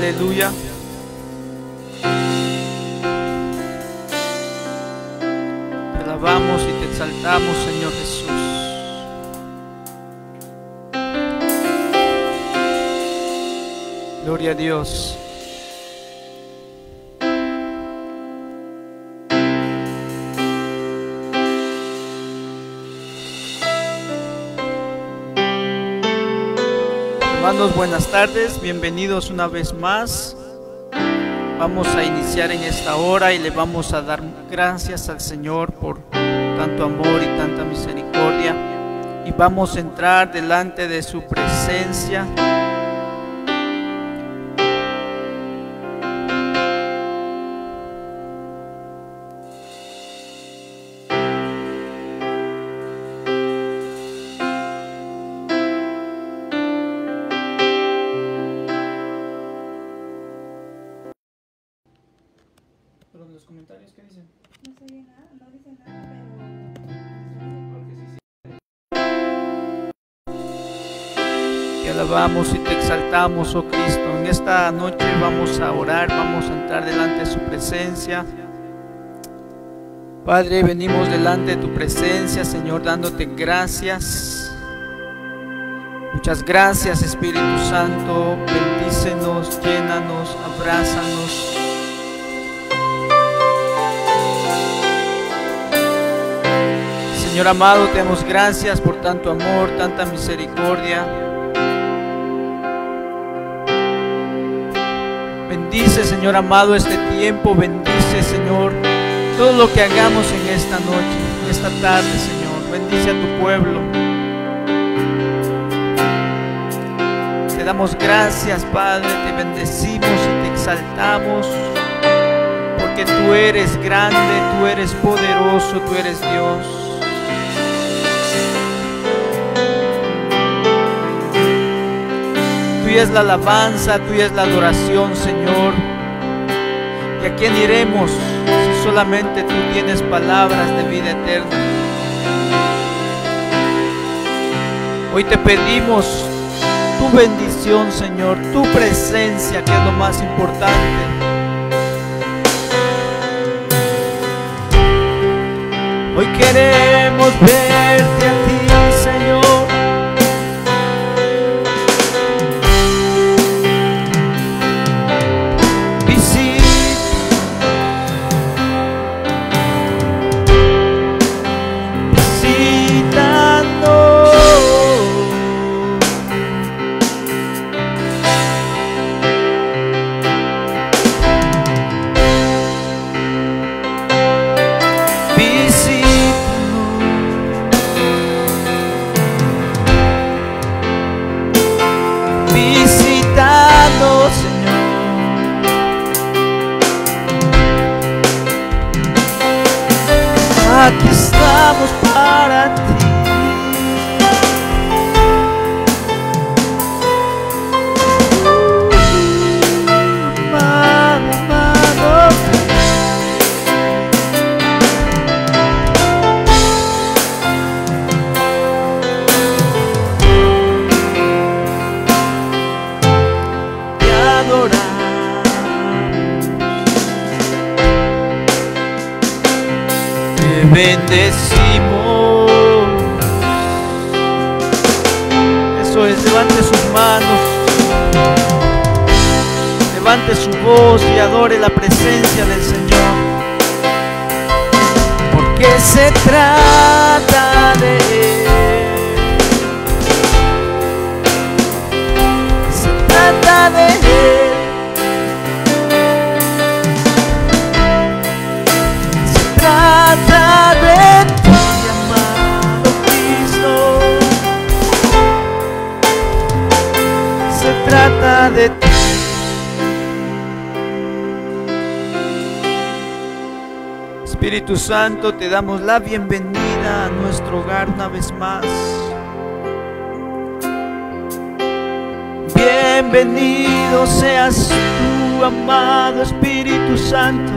Dios, buenas tardes, bienvenidos una vez más. Vamos a iniciar en esta hora y le vamos a dar gracias al Señor por tanto amor y tanta misericordia. Y vamos a entrar delante de su presencia. Oh Cristo. En esta noche vamos a orar, vamos a entrar delante de su presencia. Padre, venimos delante de tu presencia, Señor, dándote gracias. Muchas gracias, Espíritu Santo. Bendícenos, llénanos, abrázanos. Señor amado, te damos gracias por tanto amor, tanta misericordia. Bendice, Señor amado, este tiempo. Bendice, Señor, todo lo que hagamos en esta noche, en esta tarde, Señor. Bendice a tu pueblo. Te damos gracias, Padre. Te bendecimos y te exaltamos. Porque tú eres grande, tú eres poderoso, tú eres Dios. Tuya es la alabanza, tuya es la adoración, Señor. ¿Y a quién iremos si solamente tú tienes palabras de vida eterna? Hoy te pedimos tu bendición, Señor, tu presencia, que es lo más importante. Hoy queremos verte a ti, Visitando, Señor. Aquí estamos para ti. levante su voz y adore la presencia del Señor. Porque se trata de Él. Se trata de Él. Se trata de ti, amado Cristo. Se trata de. Espíritu Santo, te damos la bienvenida a nuestro hogar una vez más. Bienvenido seas tú, amado Espíritu Santo.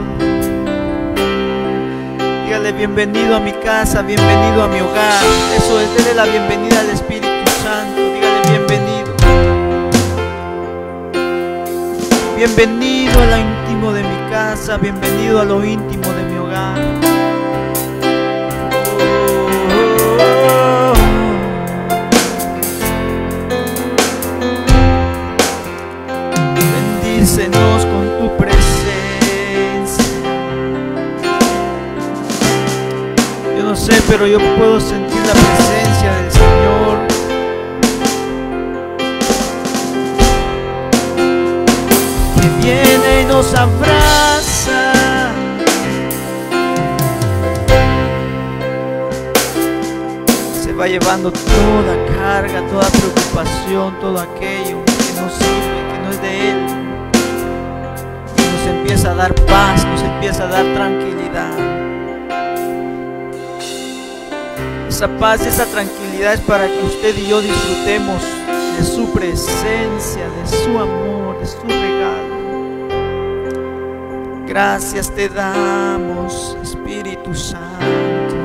Dígale bienvenido a mi casa, bienvenido a mi hogar. Eso es, dele la bienvenida al Espíritu Santo. Dígale bienvenido. Bienvenido a lo íntimo de mi casa, bienvenido a lo íntimo pero yo puedo sentir la presencia del Señor. Que viene y nos abraza. Se va llevando toda carga, toda preocupación, todo aquello que no sirve, que no es de Él. Nos empieza a dar paz, nos empieza a dar tranquilidad. Esa paz, esa tranquilidad es para que usted y yo disfrutemos de su presencia, de su amor, de su regalo. Gracias te damos, Espíritu Santo.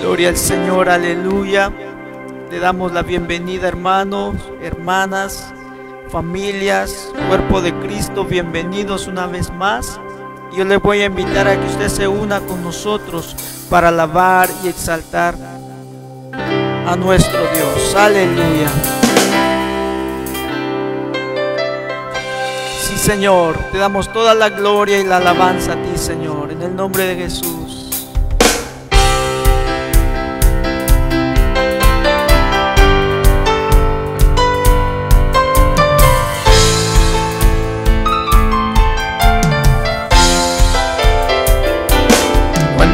Gloria al Señor, aleluya. Le damos la bienvenida, hermanos, hermanas, familias, cuerpo de Cristo, bienvenidos una vez más. Yo le voy a invitar a que usted se una con nosotros para alabar y exaltar a nuestro Dios. Aleluya. Sí, Señor, te damos toda la gloria y la alabanza a ti, Señor, en el nombre de Jesús.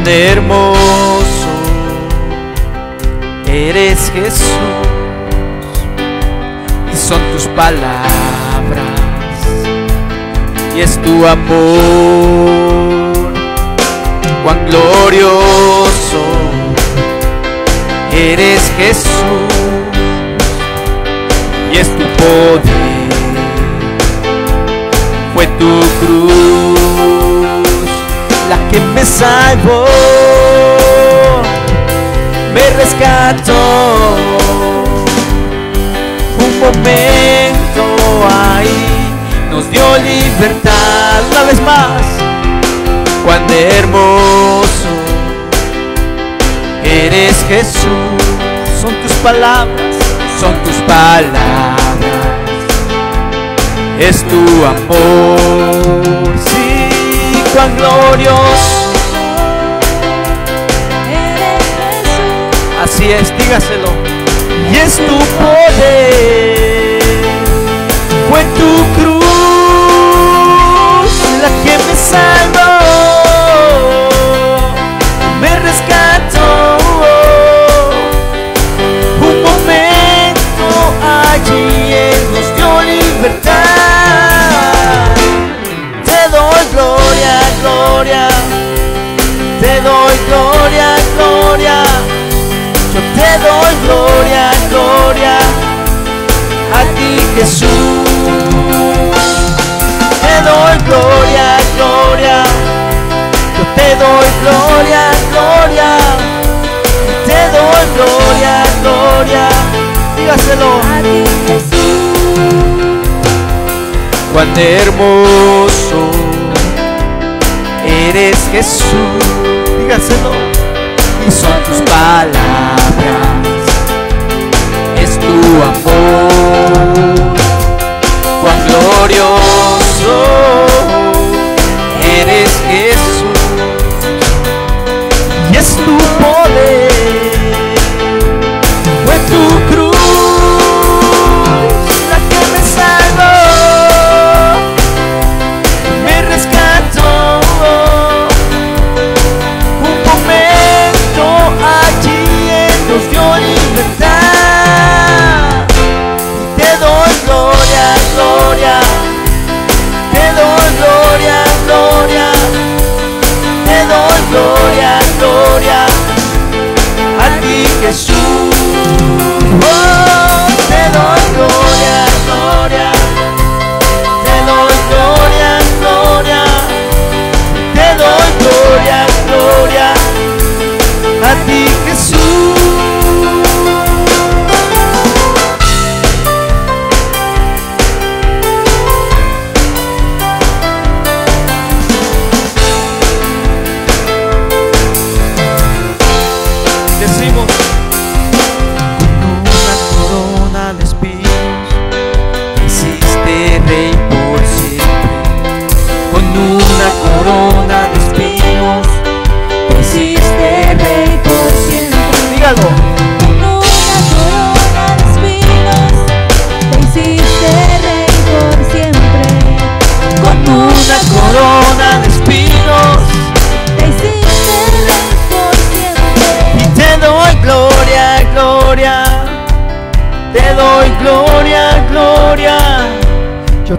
Hermoso eres Jesús y son tus palabras y es tu amor. Cuán glorioso eres Jesús y es tu poder. Fue tu cruz la que me salvó, me rescató. Un momento ahí nos dio libertad una vez más. Cuán hermoso eres Jesús, son tus palabras, son tus palabras. Es tu amor, cuán glorioso. Así es, dígaselo. Y es tu poder, fue tu cruz la que me salvó, me rescató. Un momento allí Él nos dio libertad. Gloria. Te doy gloria, gloria. Yo te doy gloria, gloria. A ti Jesús. Te doy gloria, gloria. Yo te doy gloria, gloria. Te doy gloria, gloria. Dígaselo. Cuán hermoso eres Jesús. Dígaselo. Y son tus palabras. Es tu amor. Cuán glorioso eres Jesús. Y es tu poder. Fue tu Oh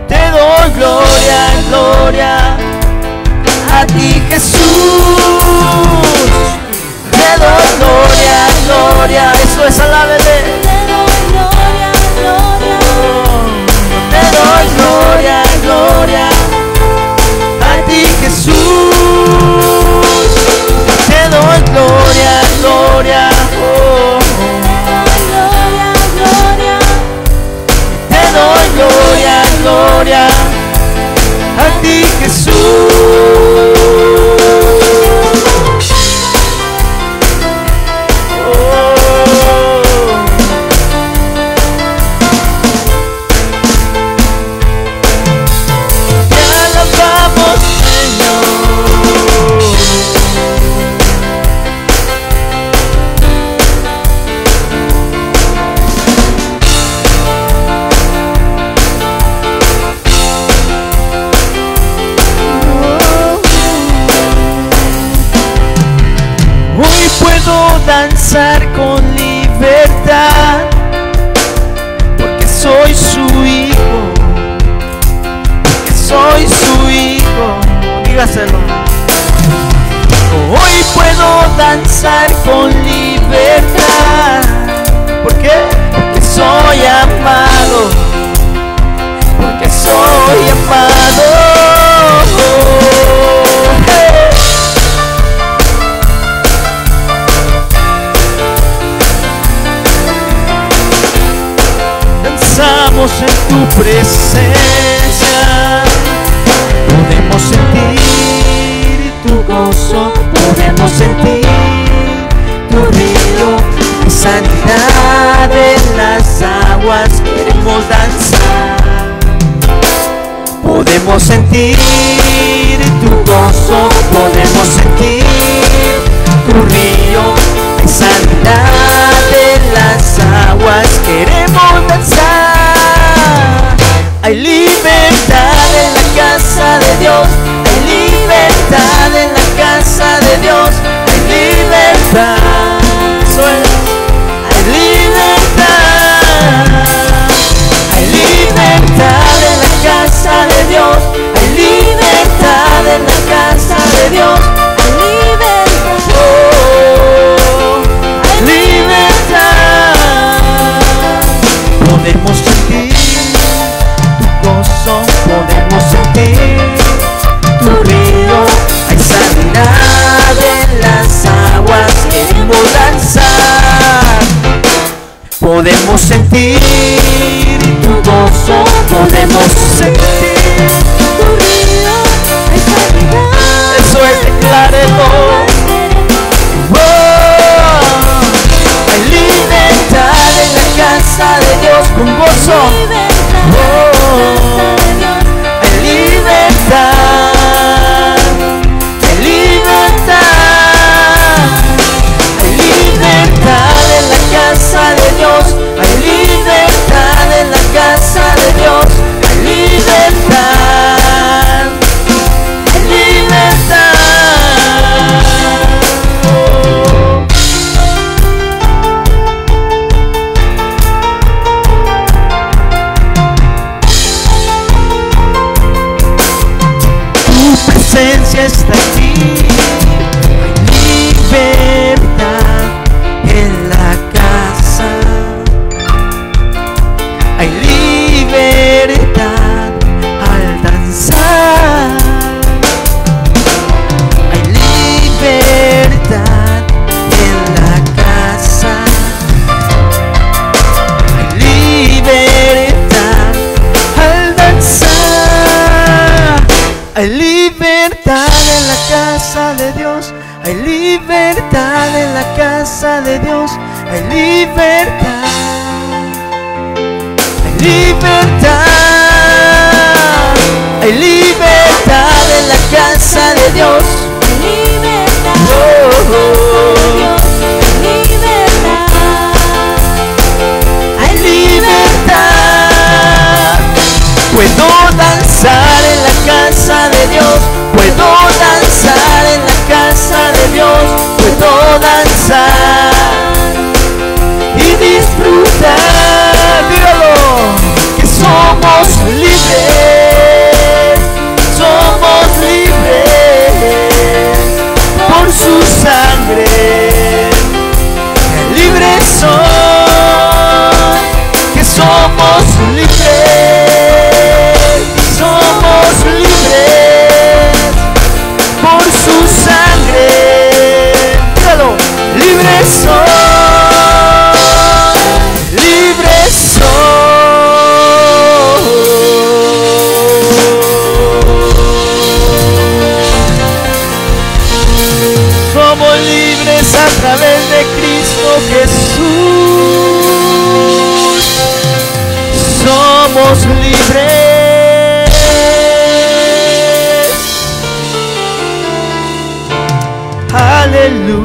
Te doy gloria, gloria a ti Jesús. Te doy gloria, gloria, eso es alábele. Te doy gloria, te doy gloria, gloria a ti Jesús. Te doy gloria, gloria.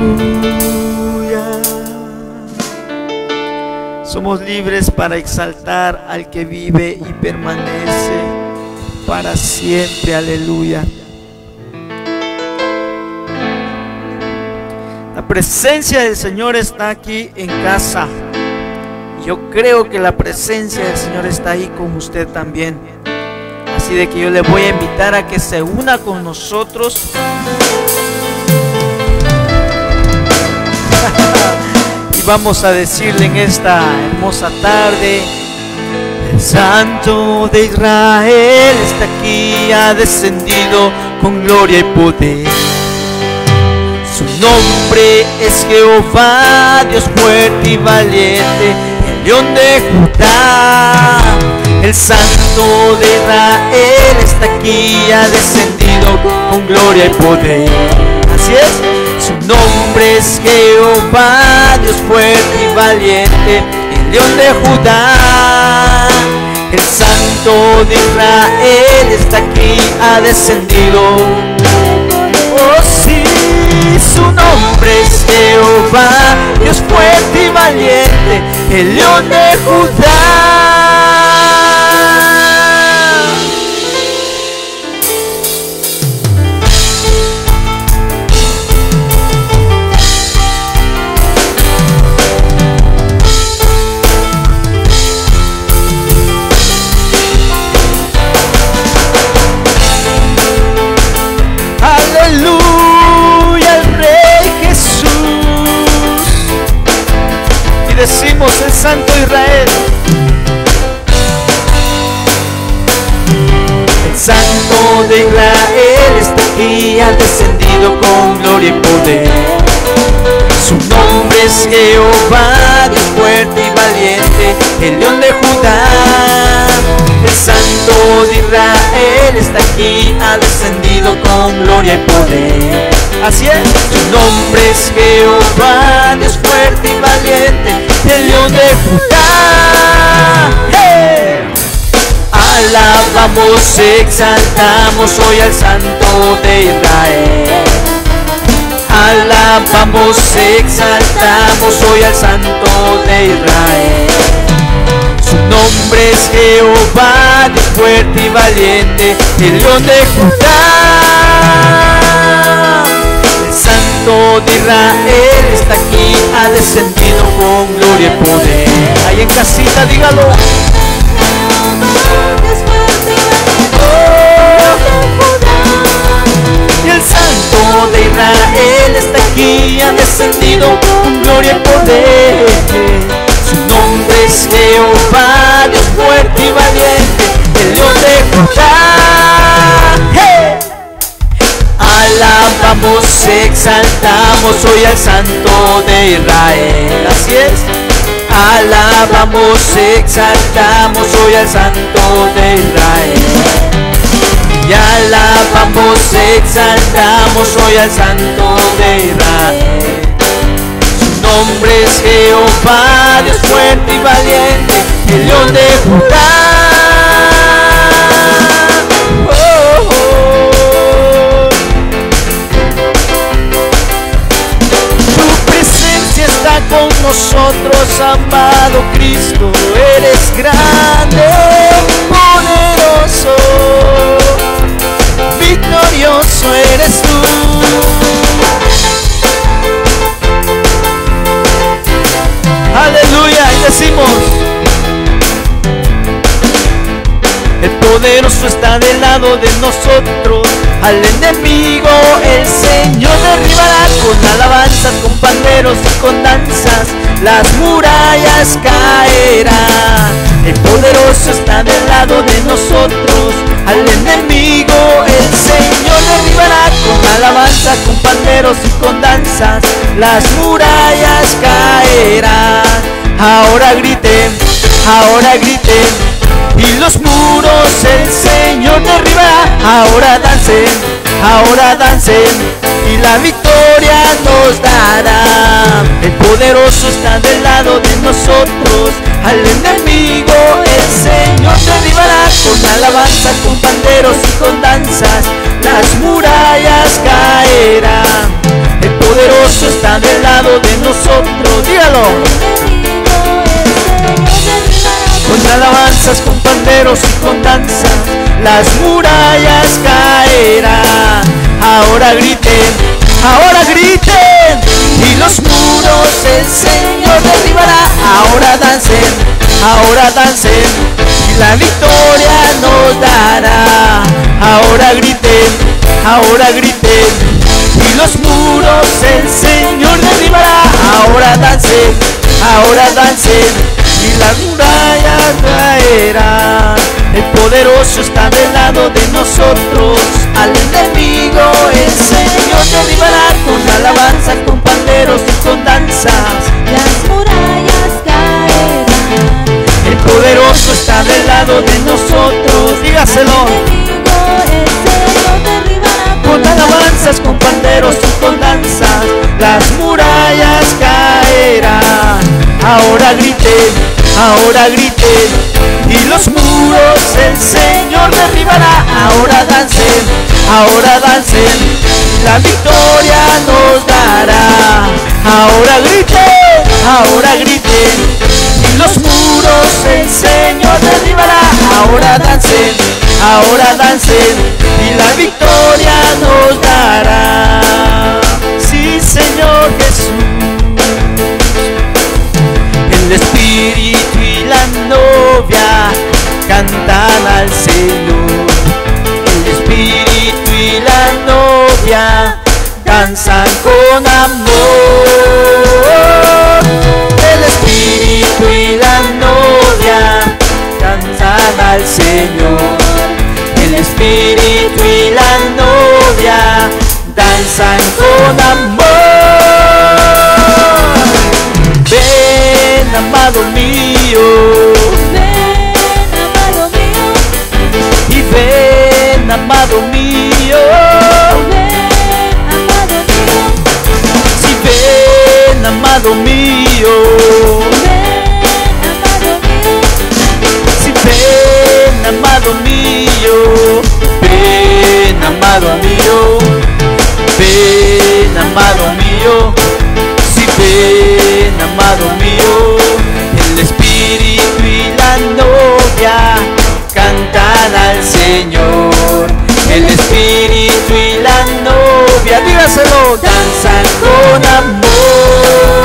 Aleluya. Somos libres para exaltar al que vive y permanece para siempre. Aleluya. La presencia del Señor está aquí en casa. Yo creo que la presencia del Señor está ahí con usted también. Así de que yo le voy a invitar a que se una con nosotros. y vamos a decirle en esta hermosa tarde. El Santo de Israel está aquí, ha descendido con gloria y poder. Su nombre es Jehová, Dios fuerte y valiente, el león de Judá. El santo de Israel está aquí, ha descendido con gloria y poder. Así es, su nombre es Jehová, Dios fuerte y valiente, el león de Judá. El santo de Israel está aquí, ha descendido Oh sí, su nombre es Jehová, Dios fuerte y valiente, el león de Judá. Y decimos el Santo Israel. El Santo de Israel está aquí, ha descendido con gloria y poder. Su nombre es Jehová, Dios fuerte y valiente, el león de Judá. El Santo de Israel está aquí, ha descendido con gloria y poder. Así es, su nombre es Jehová, Dios fuerte y valiente, el león de Judá. ¡Hey! Alabamos, exaltamos hoy al Santo de Israel. Alabamos, exaltamos hoy al Santo de Israel. Es Jehová, Dios fuerte y valiente, el león de Judá. El Santo de Israel está aquí, ha descendido con gloria y poder. Ahí en casita, dígalo. Y el Santo de Israel está aquí, ha descendido con gloria y poder. Es Jehová, Dios fuerte y valiente, el Dios de Judá. Alabamos, exaltamos hoy al Santo de Israel. Así es. Alabamos, exaltamos hoy al Santo de Israel. Y alabamos, exaltamos hoy al Santo de Israel. Es Jehová, Dios fuerte y valiente, el león de Judá. Oh, oh. Tu presencia está con nosotros, amado Cristo. Eres grande, poderoso, victorioso eres decimos. El poderoso está del lado de nosotros. Al enemigo el Señor derribará con alabanzas, con panderos y con danzas. Las murallas caerán. El poderoso está del lado de nosotros. Al enemigo el Señor derribará con alabanzas, con panderos y con danzas. Las murallas caerán. Ahora griten, ahora griten y los muros el Señor derribará. Ahora dancen, ahora dancen y la victoria nos dará. El poderoso está del lado de nosotros, al enemigo el Señor derribará. Con alabanza, con panderos y con danzas, las murallas caerán. El poderoso está del lado de nosotros, dígalo. Con alabanzas, con panderos y con danzas, las murallas caerán. Ahora griten, ahora griten, y los muros el Señor derribará. Ahora dancen, ahora dancen, y la victoria nos dará. Ahora griten, ahora griten, y los muros el Señor derribará. Ahora dancen, ahora dancen y la muralla caerá. El poderoso está del lado de nosotros, al enemigo el Señor derribará con alabanza, con panderos y con danzas. Las murallas caerán. El poderoso está del lado de nosotros, dígaselo. Con alabanzas, con panderos y con danzas, las murallas caerán. Ahora griten, ahora griten, y los muros el Señor derribará. Ahora dancen, ahora dancen, la victoria nos dará. Ahora griten, ahora griten, y los muros el Señor derribará. Ahora dancen, ahora dancen, y la victoria nos dará. Sí, Señor Jesús. El espíritu y la novia cantan al Señor. El espíritu y la novia danzan con amor. El espíritu y la novia danzan al Señor. El espíritu y la novia danzan con amor. Amado mío, Ven, amado mío, y ven, amado mío. ven, amado mío, Si ven, amado mío, ven, amado mío, si ven, amado mío, ven, amado mío, ven, amado mío, si ven, amado mío, al Señor, el espíritu y la novia, dígaselo, danzan con amor.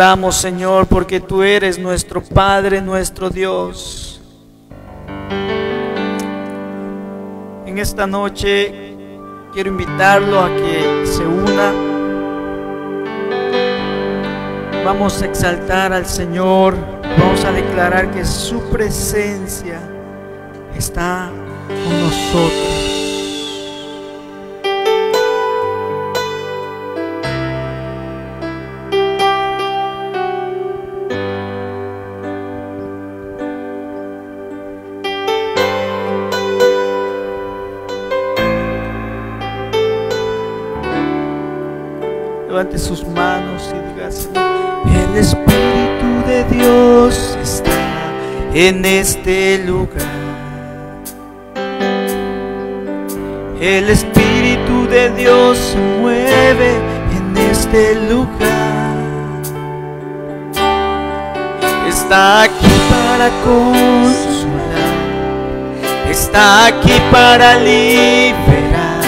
Adoramos, Señor, porque tú eres nuestro Padre, nuestro Dios. En esta noche quiero invitarlo a que se una. Vamos a exaltar al Señor. Vamos a declarar que su presencia está con nosotros. En este lugar. El Espíritu de Dios se mueve en este lugar. Está aquí para consolar. Está aquí para liberar.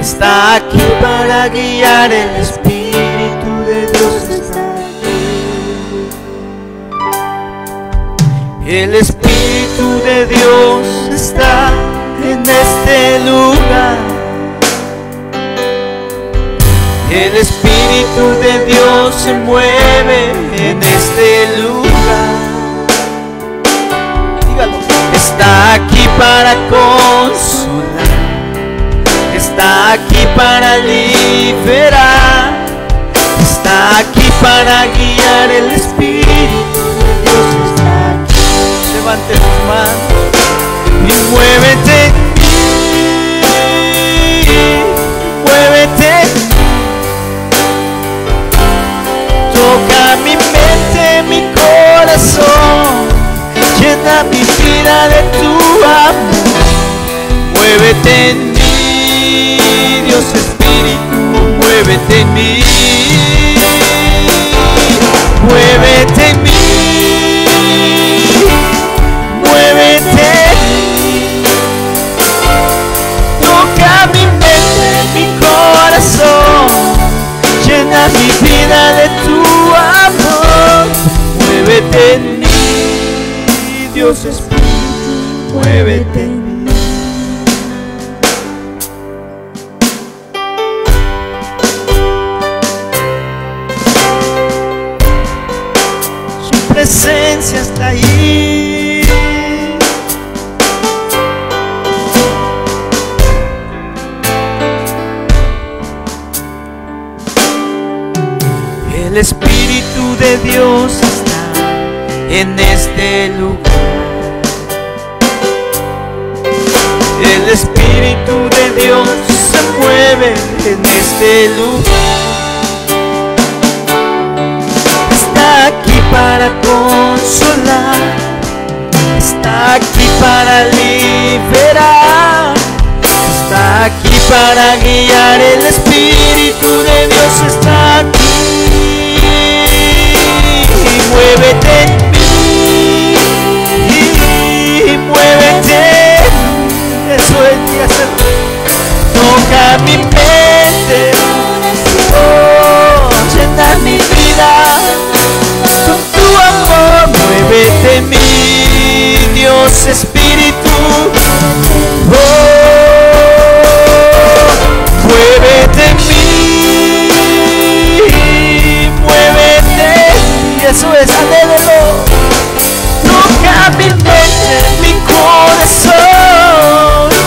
Está aquí para guiar el Espíritu El Espíritu de Dios está en este lugar. El Espíritu de Dios se mueve en este lugar. Dígalo. Está aquí para consolar está aquí para liberar, está aquí para guiar el Espíritu Levante tus manos y muévete, muévete. Toca mi mente, mi corazón, llena mi vida de tu amor. Muévete en mí, Dios Espíritu, muévete en mí. Muévete mi vida de tu amor. Muévete en mí, Dios Espíritu, muévete en mí. Dios está en este lugar. El Espíritu de Dios se mueve en este lugar. Está aquí para consolar, está aquí para liberar, está aquí para guiar. El Espíritu de Dios está aquí. Muévete en mí, muévete. Eso es que hacer. Toca mi mente, oh, llena mi vida con tu amor. Muévete en mí, Dios Espíritu. Oh, eso es, alévelo. Nunca mi corazón,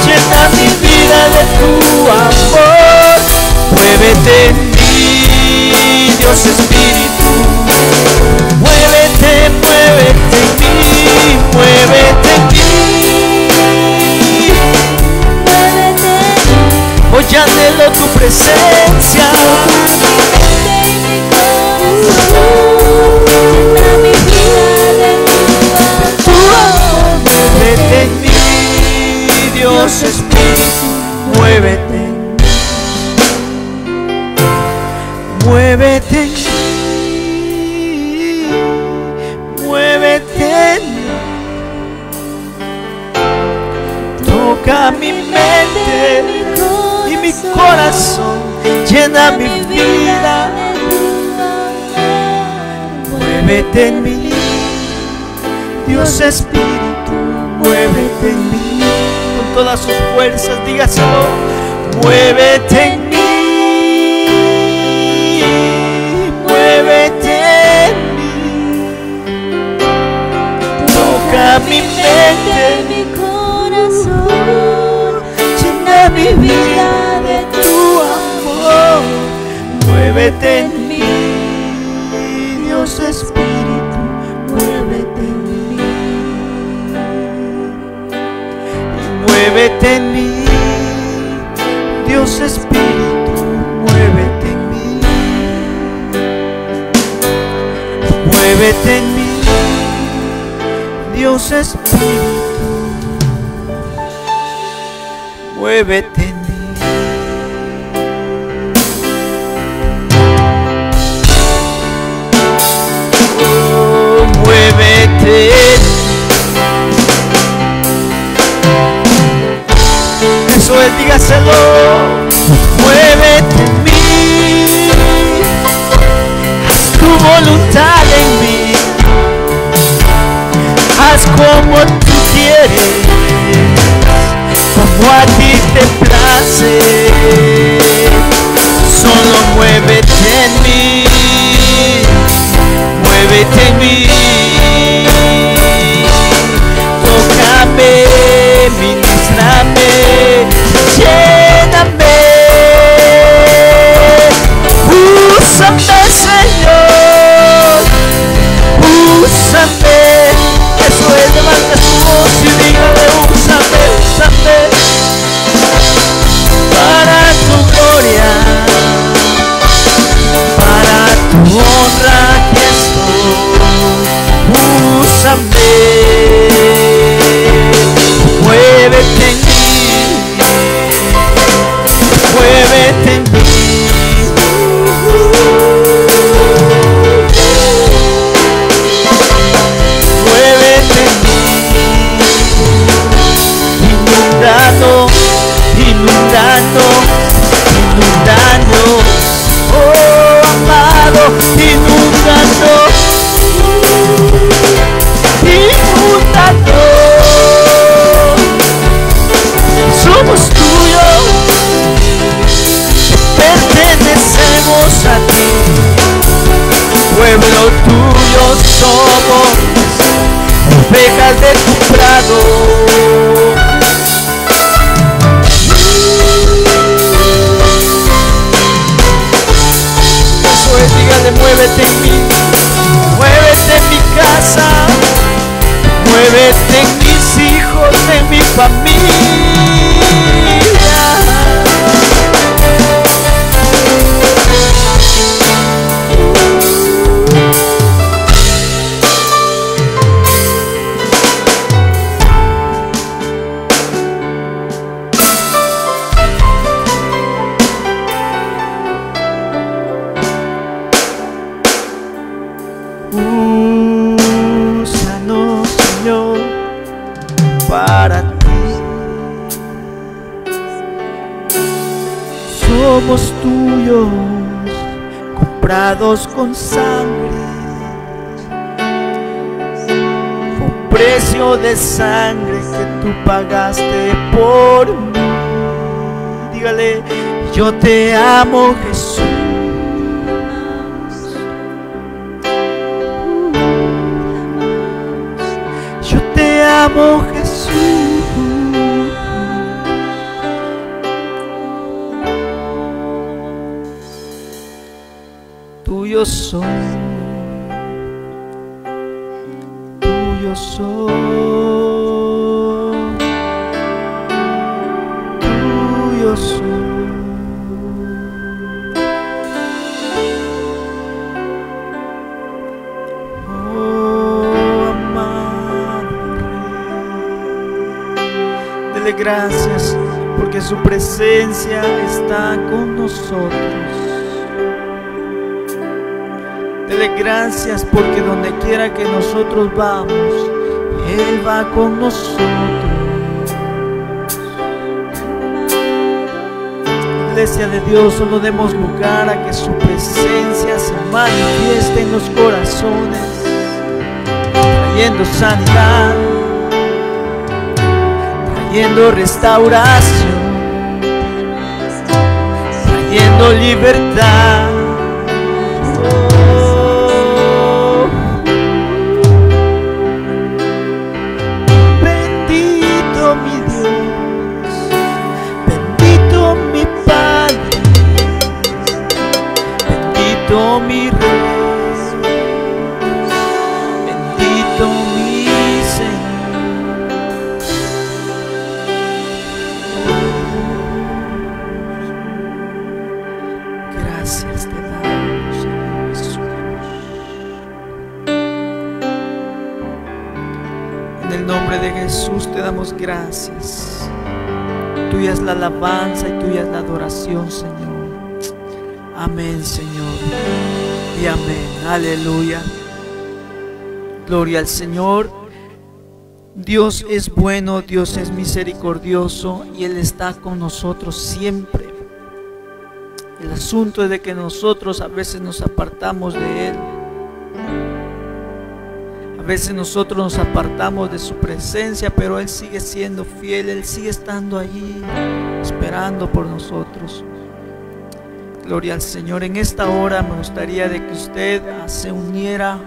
llena mi vida de tu amor. Muévete en mí, Dios Espíritu. Muévete, muévete en mí, muévete en mí. Muévete. Hoy anhelo tu presencia. en mí. Dios Espíritu, muévete en mí. Con todas sus fuerzas, dígaselo. Muévete en mí. Muévete en mí. Toca mi mente, mi corazón. Llena mi vida de tu amor. Muévete en mí. Muévete en mí, Dios Espíritu. Muévete en mí. Oh, muévete en mí. Eso es, dígaselo. Muévete. como tú quieres, como a ti te place. Solo muévete en mí, muévete en mí. Tócame, ministrame. Nosotros. Dele gracias porque donde quiera que nosotros vamos, Él va con nosotros. Iglesia de Dios, solo demos lugar a que su presencia se manifieste en los corazones, trayendo sanidad, trayendo restauración, trayendo libertad. Adoración, Señor. Amén, Señor. Y amén. Aleluya. Gloria al Señor. Dios es bueno, Dios es misericordioso y Él está con nosotros siempre. El asunto es de que nosotros a veces nos apartamos de Él. Veces nosotros nos apartamos de su presencia, pero Él sigue siendo fiel, Él sigue estando allí, esperando por nosotros. Gloria al Señor. En esta hora me gustaría de que usted se uniera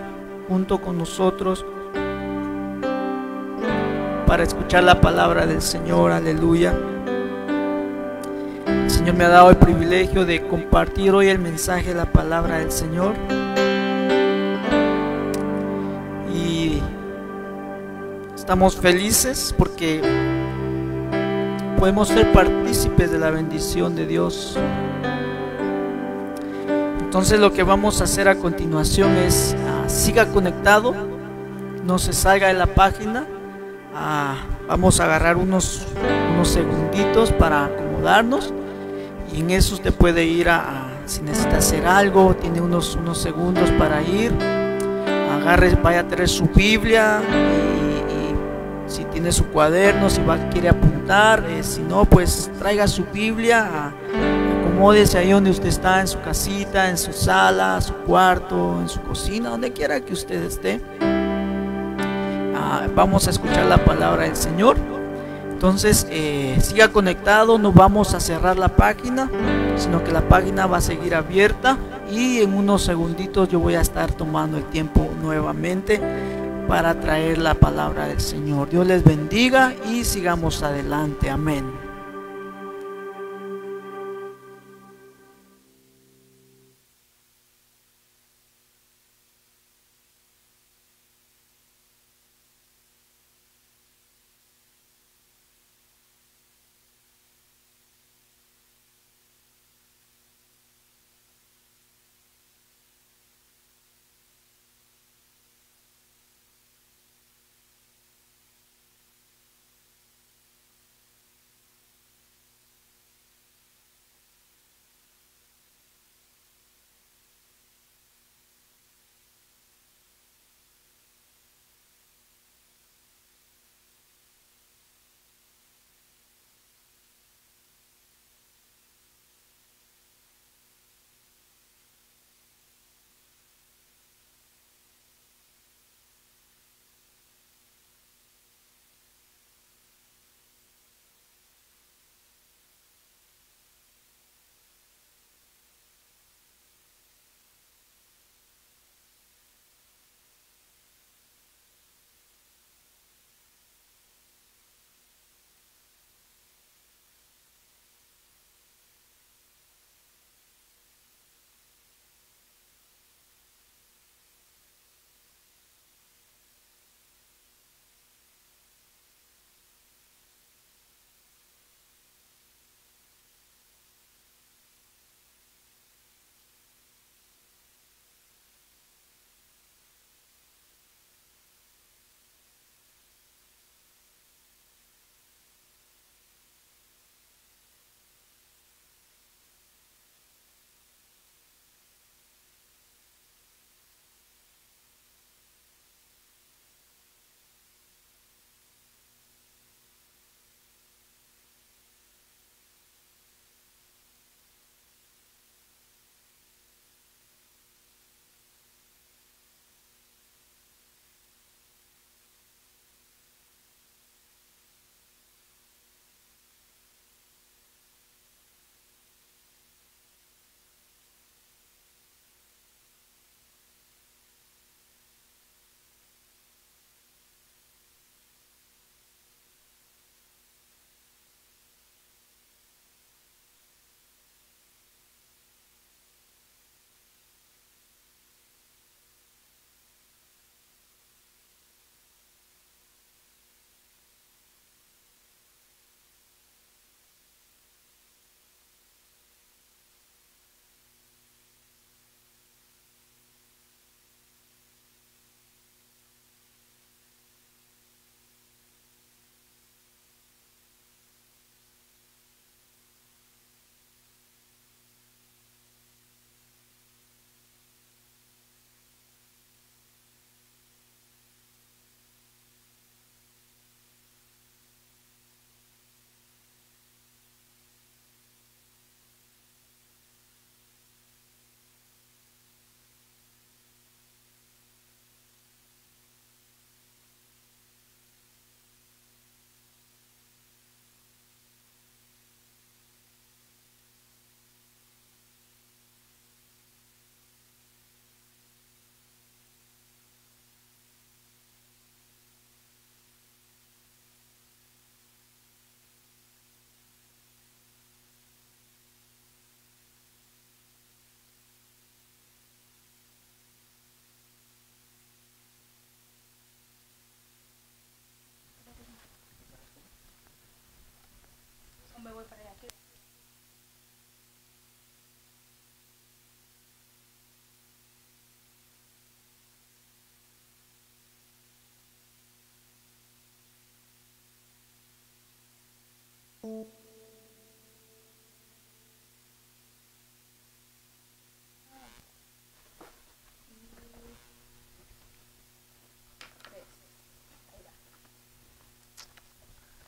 junto con nosotros para escuchar la palabra del Señor. Aleluya. El Señor me ha dado el privilegio de compartir hoy el mensaje de la palabra del Señor. Estamos felices porque podemos ser partícipes de la bendición de Dios. Entonces lo que vamos a hacer a continuación es ah, siga conectado, no se salga de la página. Ah, vamos a agarrar unos, unos segunditos para acomodarnos y en eso usted puede ir a, si necesita hacer algo, tiene unos, unos segundos para ir. Agarre, vaya a traer su Biblia su cuaderno, si quiere apuntar, eh, si no, pues traiga su Biblia, acomódese ahí donde usted está, en su casita, en su sala, su cuarto, en su cocina, donde quiera que usted esté. Ah, vamos a escuchar la palabra del Señor. Entonces, eh, siga conectado, no vamos a cerrar la página, sino que la página va a seguir abierta y en unos segunditos yo voy a estar tomando el tiempo nuevamente para traer la palabra del Señor. Dios les bendiga y sigamos adelante. Amén.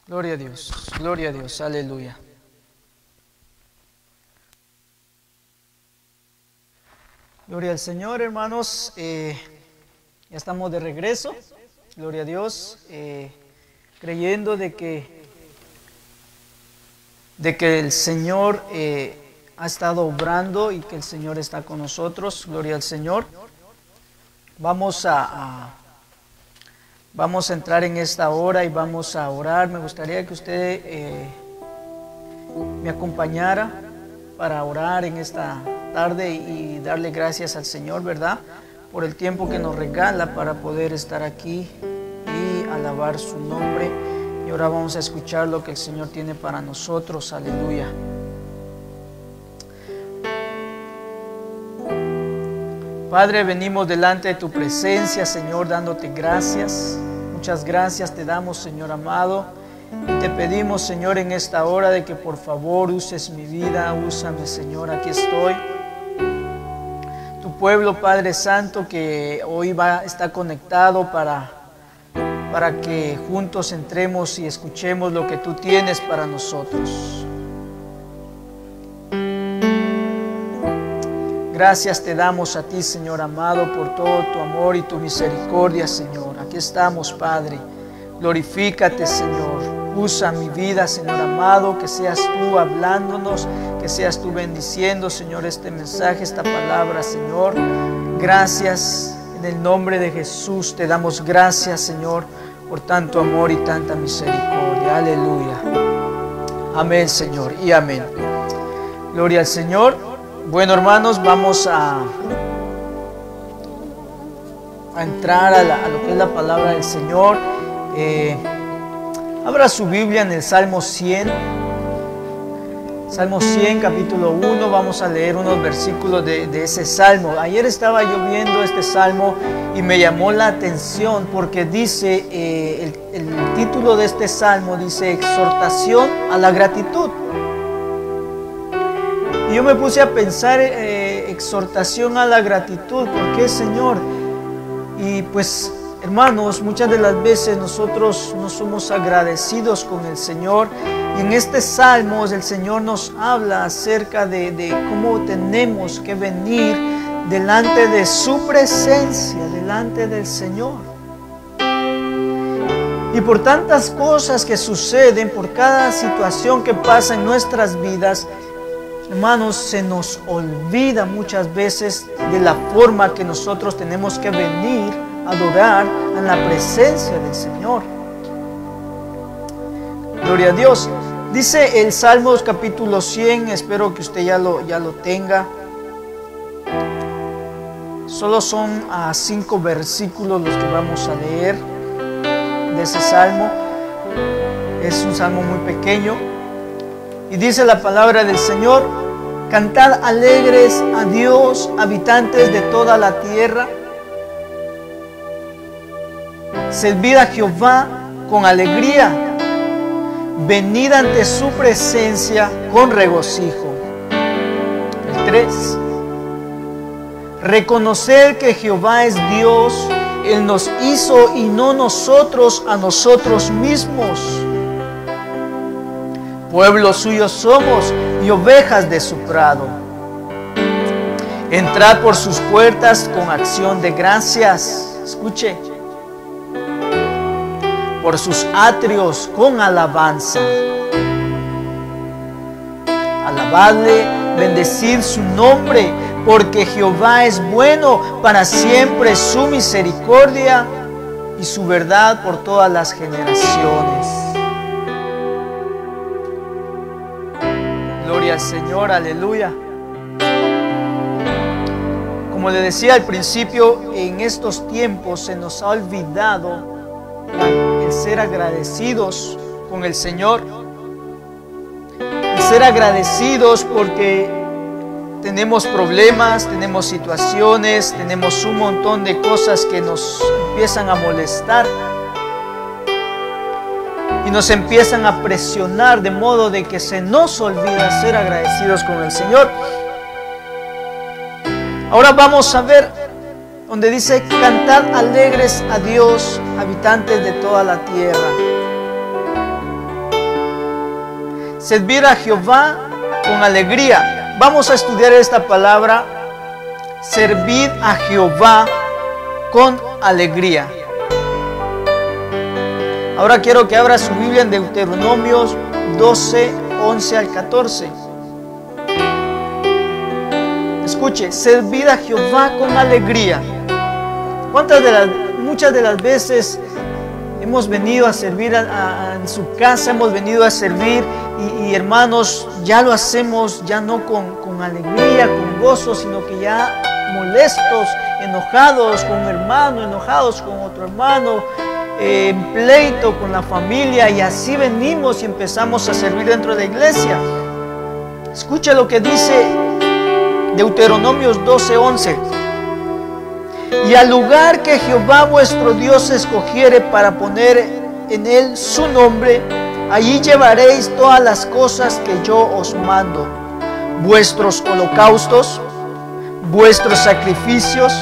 Gloria a Dios, gloria a Dios, aleluya. Gloria al Señor, hermanos. Eh, ya estamos de regreso. Gloria a Dios. eh, creyendo de que, de que el Señor eh, ha estado obrando y que el Señor está con nosotros. Gloria al Señor. Vamos a, vamos a entrar en esta hora y vamos a orar. Me gustaría que usted eh, me acompañara para orar en esta tarde y darle gracias al Señor, ¿verdad? Por el tiempo que nos regala para poder estar aquí y alabar su nombre. Ahora vamos a escuchar lo que el Señor tiene para nosotros. Aleluya. Padre, venimos delante de tu presencia, Señor, dándote gracias. Muchas gracias te damos, Señor amado. Y te pedimos, Señor, en esta hora de que por favor uses mi vida, úsame, Señor, aquí estoy. Tu pueblo, Padre Santo, que hoy va, está conectado para, para que juntos entremos y escuchemos lo que tú tienes para nosotros. Gracias te damos a ti, Señor amado, por todo tu amor y tu misericordia, Señor. Aquí estamos, Padre. Glorifícate, Señor. Usa mi vida, Señor amado, que seas tú hablándonos, que seas tú bendiciendo, Señor, este mensaje, esta palabra, Señor. Gracias en el nombre de Jesús. Te damos gracias, Señor, por tanto amor y tanta misericordia. Aleluya. Amén, Señor, y amén. Gloria al Señor. Bueno, hermanos, vamos a, a entrar a, lo que es la palabra del Señor. Eh, abra su Biblia en el Salmo 100. Salmo 100, capítulo 1. Vamos a leer unos versículos de, ese salmo. Ayer estaba yo viendo este salmo y me llamó la atención porque dice, eh, el, el título de este salmo dice exhortación a la gratitud. Y yo me puse a pensar, eh, exhortación a la gratitud, ¿por qué Señor? Y pues, hermanos, muchas de las veces nosotros no somos agradecidos con el Señor. Y en este salmo el Señor nos habla acerca de, de cómo tenemos que venir delante de su presencia, delante del Señor. Y por tantas cosas que suceden, por cada situación que pasa en nuestras vidas, Hermanos, se nos olvida muchas veces de la forma que nosotros tenemos que venir a adorar en la presencia del Señor. Gloria a Dios. Dice el Salmos capítulo 100, espero que usted ya lo, ya lo tenga. Solo son a cinco versículos los que vamos a leer de ese salmo. Es un salmo muy pequeño. Y dice la palabra del Señor, cantad alegres a Dios, habitantes de toda la tierra. Servid a Jehová con alegría. Venid ante su presencia con regocijo. El 3. Reconocer que Jehová es Dios, Él nos hizo y no nosotros a nosotros mismos. Pueblo suyo somos y ovejas de su prado. Entrad por sus puertas con acción de gracias. Escuche. Por sus atrios con alabanza. Alabadle, bendecid su nombre, porque Jehová es bueno para siempre su misericordia y su verdad por todas las generaciones. Gloria al Señor, aleluya. Como le decía al principio, en estos tiempos se nos ha olvidado ser agradecidos con el Señor. Ser agradecidos porque tenemos problemas, tenemos situaciones, tenemos un montón de cosas que nos empiezan a molestar. y nos empiezan a presionar de modo de que se nos olvida ser agradecidos con el Señor. Ahora vamos a ver donde dice, cantad alegres a Dios, habitantes de toda la tierra. Servir a Jehová con alegría. Vamos a estudiar esta palabra, servir a Jehová con alegría. Ahora quiero que abra su Biblia en Deuteronomios 12, 11 al 14. Escuche, servir a Jehová con alegría. ¿Cuántas de las, muchas de las veces hemos venido a servir a- en su casa, hemos venido a servir y, hermanos, ya lo hacemos ya no con, con alegría, con gozo, sino que ya molestos, enojados con un hermano, enojados con otro hermano, eh, en pleito con la familia y así venimos y empezamos a servir dentro de la iglesia. Escucha lo que dice Deuteronomios 12:11. Y al lugar que Jehová vuestro Dios escogiere para poner en él su nombre, allí llevaréis todas las cosas que yo os mando, vuestros holocaustos, vuestros sacrificios,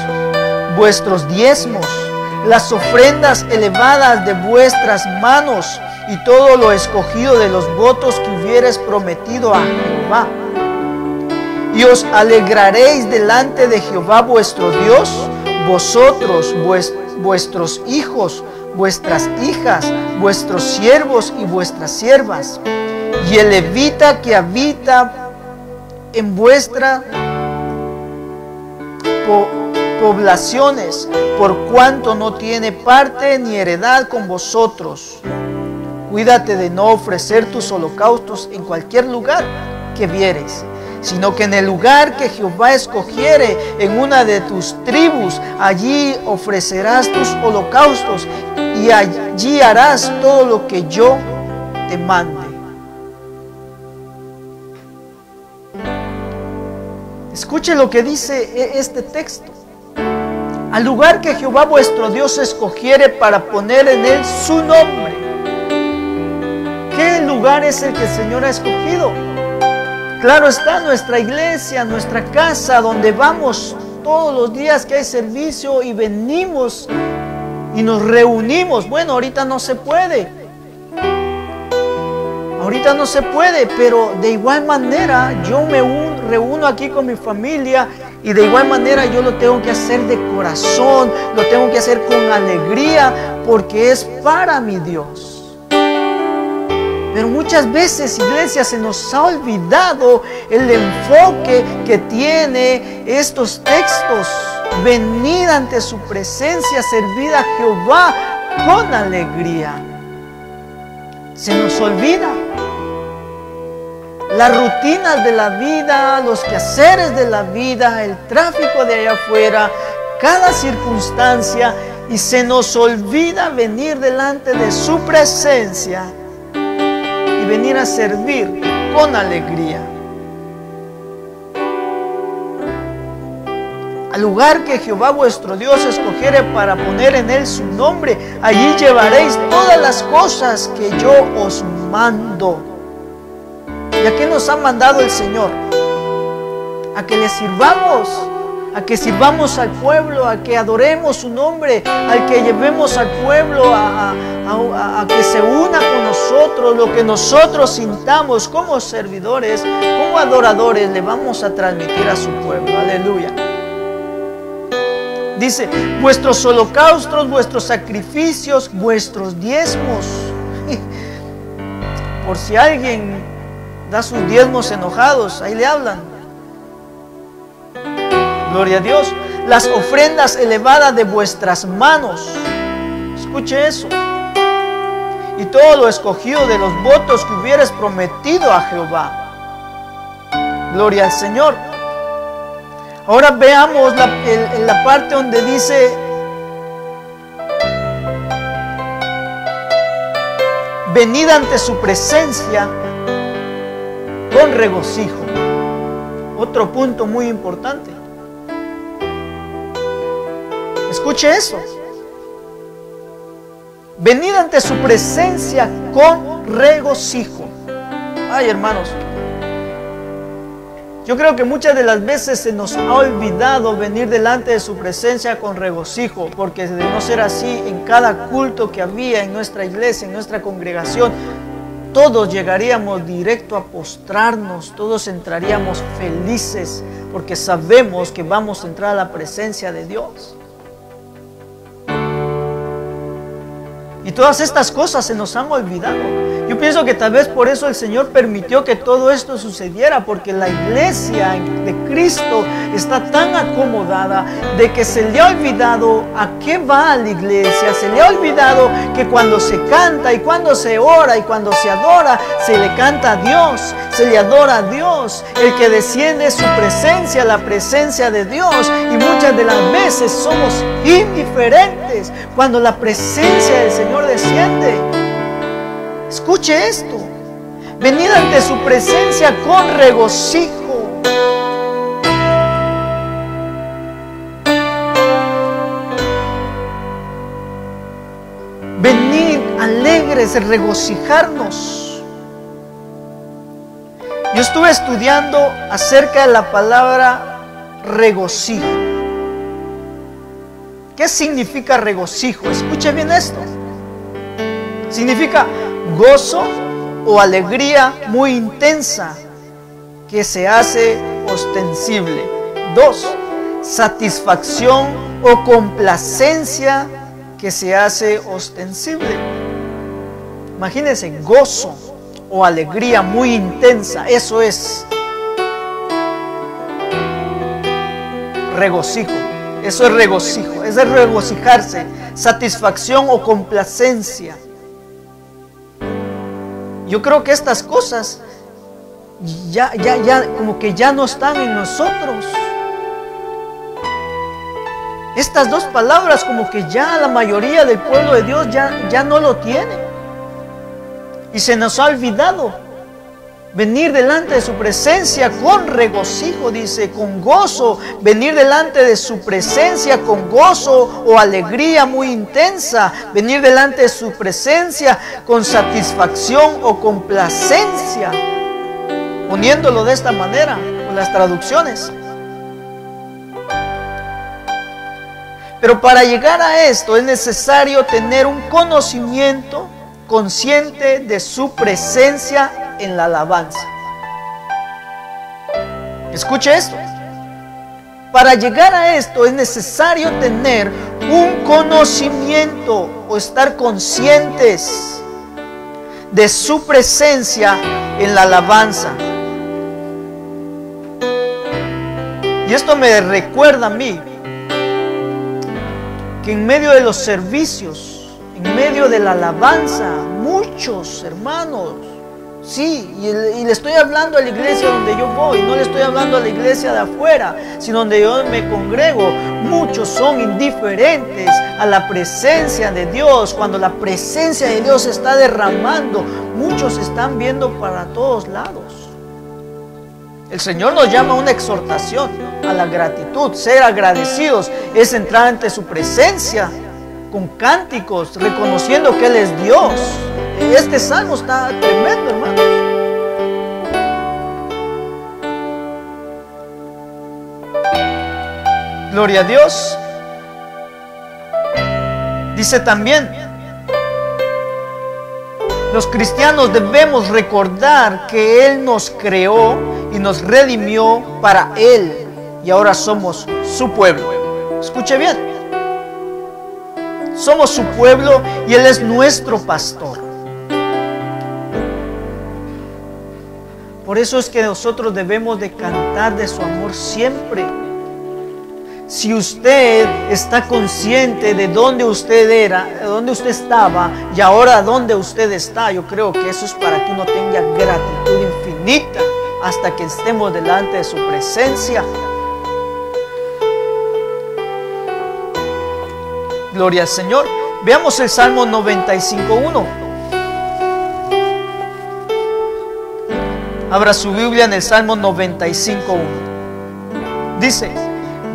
vuestros diezmos, las ofrendas elevadas de vuestras manos y todo lo escogido de los votos que hubieres prometido a Jehová. Y os alegraréis delante de Jehová vuestro Dios, vosotros, vues- vuestros hijos, vuestras hijas, vuestros siervos y vuestras siervas. Y el levita que habita en vuestra po- poblaciones, por cuanto no tiene parte ni heredad con vosotros. Cuídate de no ofrecer tus holocaustos en cualquier lugar que vieres, sino que en el lugar que Jehová escogiere en una de tus tribus, allí ofrecerás tus holocaustos y allí harás todo lo que yo te mande. Escuche lo que dice e- este texto. Al lugar que Jehová vuestro Dios escogiere para poner en él su nombre. ¿Qué lugar es el que el Señor ha escogido? Claro está nuestra iglesia, nuestra casa, donde vamos todos los días que hay servicio y venimos y nos reunimos. Bueno, ahorita no se puede. Ahorita no se puede, pero de igual manera yo me un- reúno aquí con mi familia y de igual manera yo lo tengo que hacer de corazón, lo tengo que hacer con alegría porque es para mi Dios. Pero muchas veces, iglesia, se nos ha olvidado el enfoque que tiene estos textos. Venir ante su presencia, servir a Jehová con alegría. Se nos olvida. Las rutinas de la vida, los quehaceres de la vida, el tráfico de allá afuera, cada circunstancia, y se nos olvida venir delante de su presencia y venir a servir con alegría. Al lugar que Jehová vuestro Dios escogiere para poner en él su nombre, allí llevaréis todas las cosas que yo os mando. ¿Y a qué nos ha mandado el Señor? A que le sirvamos, a que sirvamos al pueblo, a que adoremos su nombre, al que llevemos al pueblo a, a- a- que se una con nosotros, lo que nosotros sintamos como servidores, como adoradores, le vamos a transmitir a su pueblo. Aleluya. Dice, vuestros holocaustos, vuestros sacrificios, vuestros diezmos. Por si alguien da sus diezmos enojados, ahí le hablan. Gloria a Dios. Las ofrendas elevadas de vuestras manos. Escuche eso. Y todo lo escogido de los votos que hubieras prometido a Jehová. Gloria al Señor. Ahora veamos la, el- la parte donde dice, venid ante su presencia con regocijo. Otro punto muy importante. Escuche eso. Venid ante su presencia con regocijo. Ay, hermanos. Yo creo que muchas de las veces se nos ha olvidado venir delante de su presencia con regocijo, porque de no ser así, en cada culto que había en nuestra iglesia, en nuestra congregación, todos llegaríamos directo a postrarnos, todos entraríamos felices, porque sabemos que vamos a entrar a la presencia de Dios. Y todas estas cosas se nos han olvidado. Yo pienso que tal vez por eso el Señor permitió que todo esto sucediera, porque la iglesia de Cristo está tan acomodada de que se le ha olvidado a qué va la iglesia, se le ha olvidado que cuando se canta y cuando se ora y cuando se adora, se le canta a Dios, se le adora a Dios, el que desciende es su presencia, la presencia de Dios, y muchas de las veces somos indiferentes cuando la presencia del Señor desciende. Escuche esto. Venid ante su presencia con regocijo. Venid alegres, regocijarnos. Yo estuve estudiando acerca de la palabra regocijo. ¿Qué significa regocijo? Escuche bien esto. Significa gozo o alegría muy intensa que se hace ostensible. Dos, satisfacción o complacencia que se hace ostensible. Imagínense, gozo o alegría muy intensa, eso es regocijo. Eso es regocijo, es de regocijarse, satisfacción o complacencia. Yo creo que estas cosas ya, ya, ya, como que ya no están en nosotros. Estas dos palabras como que ya la mayoría del pueblo de Dios ya, ya no lo tiene. Y se nos ha olvidado venir delante de su presencia con regocijo, dice, con gozo, venir delante de su presencia con gozo o alegría muy intensa, venir delante de su presencia con satisfacción o complacencia, poniéndolo de esta manera con las traducciones. Pero para llegar a esto es necesario tener un conocimiento consciente de su presencia en la alabanza. Escuche esto. Para llegar a esto es necesario tener un conocimiento o estar conscientes de su presencia en la alabanza. Y esto me recuerda a mí que en medio de los servicios, medio de la alabanza, muchos hermanos, sí, y, le estoy hablando a la iglesia donde yo voy, no le estoy hablando a la iglesia de afuera, sino donde yo me congrego, muchos son indiferentes a la presencia de Dios, cuando la presencia de Dios se está derramando, muchos están viendo para todos lados. El Señor nos llama a una exhortación a la gratitud, ser agradecidos, es entrar ante su presencia con cánticos, reconociendo que Él es Dios. Este salmo está tremendo, hermanos. Gloria a Dios. Dice también, los cristianos debemos recordar que Él nos creó y nos redimió para Él y ahora somos su pueblo. Escuche bien. Somos su pueblo y Él es nuestro pastor. Por eso es que nosotros debemos de cantar de su amor siempre. Si usted está consciente de dónde usted era, de dónde usted estaba y ahora dónde usted está, yo creo que eso es para que uno tenga gratitud infinita hasta que estemos delante de su presencia. Gloria al Señor. Veamos el Salmo 95.1. Abra su Biblia en el Salmo 95.1. Dice,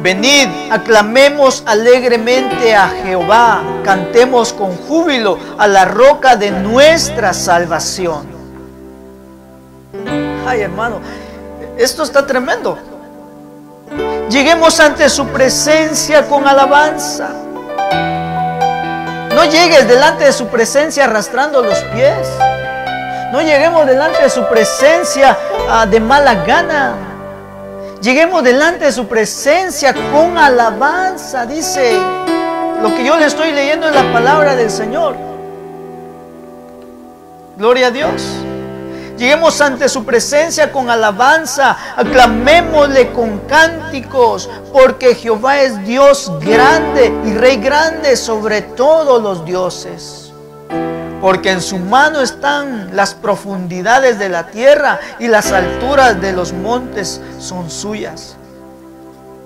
Venid, aclamemos alegremente a Jehová, cantemos con júbilo a la roca de nuestra salvación. Ay, hermano, esto está tremendo. Lleguemos ante su presencia con alabanza. No llegues delante de su presencia arrastrando los pies. No lleguemos delante de su presencia ah, de mala gana. Lleguemos delante de su presencia con alabanza, dice lo que yo le estoy leyendo en la palabra del Señor. Gloria a Dios. Lleguemos ante su presencia con alabanza, aclamémosle con cánticos, porque Jehová es Dios grande y Rey grande sobre todos los dioses. Porque en su mano están las profundidades de la tierra y las alturas de los montes son suyas.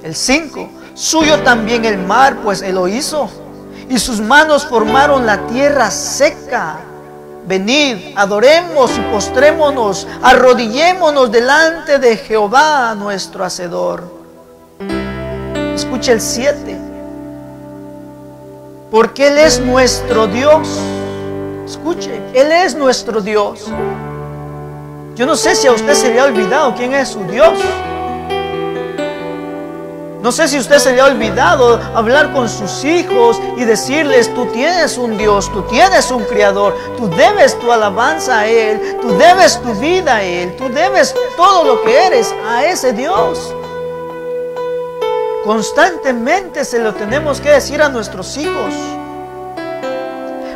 El 5. Suyo también el mar, pues él lo hizo. Y sus manos formaron la tierra seca. Venid, adoremos y postrémonos, arrodillémonos delante de Jehová nuestro Hacedor. Escuche el 7. Porque Él es nuestro Dios. Escuche, Él es nuestro Dios. Yo no sé si a usted se le ha olvidado quién es su Dios. No sé si usted se le ha olvidado hablar con sus hijos y decirles, tú tienes un Dios, tú tienes un Creador, tú debes tu alabanza a Él, tú debes tu vida a Él, tú debes todo lo que eres a ese Dios. Constantemente se lo tenemos que decir a nuestros hijos.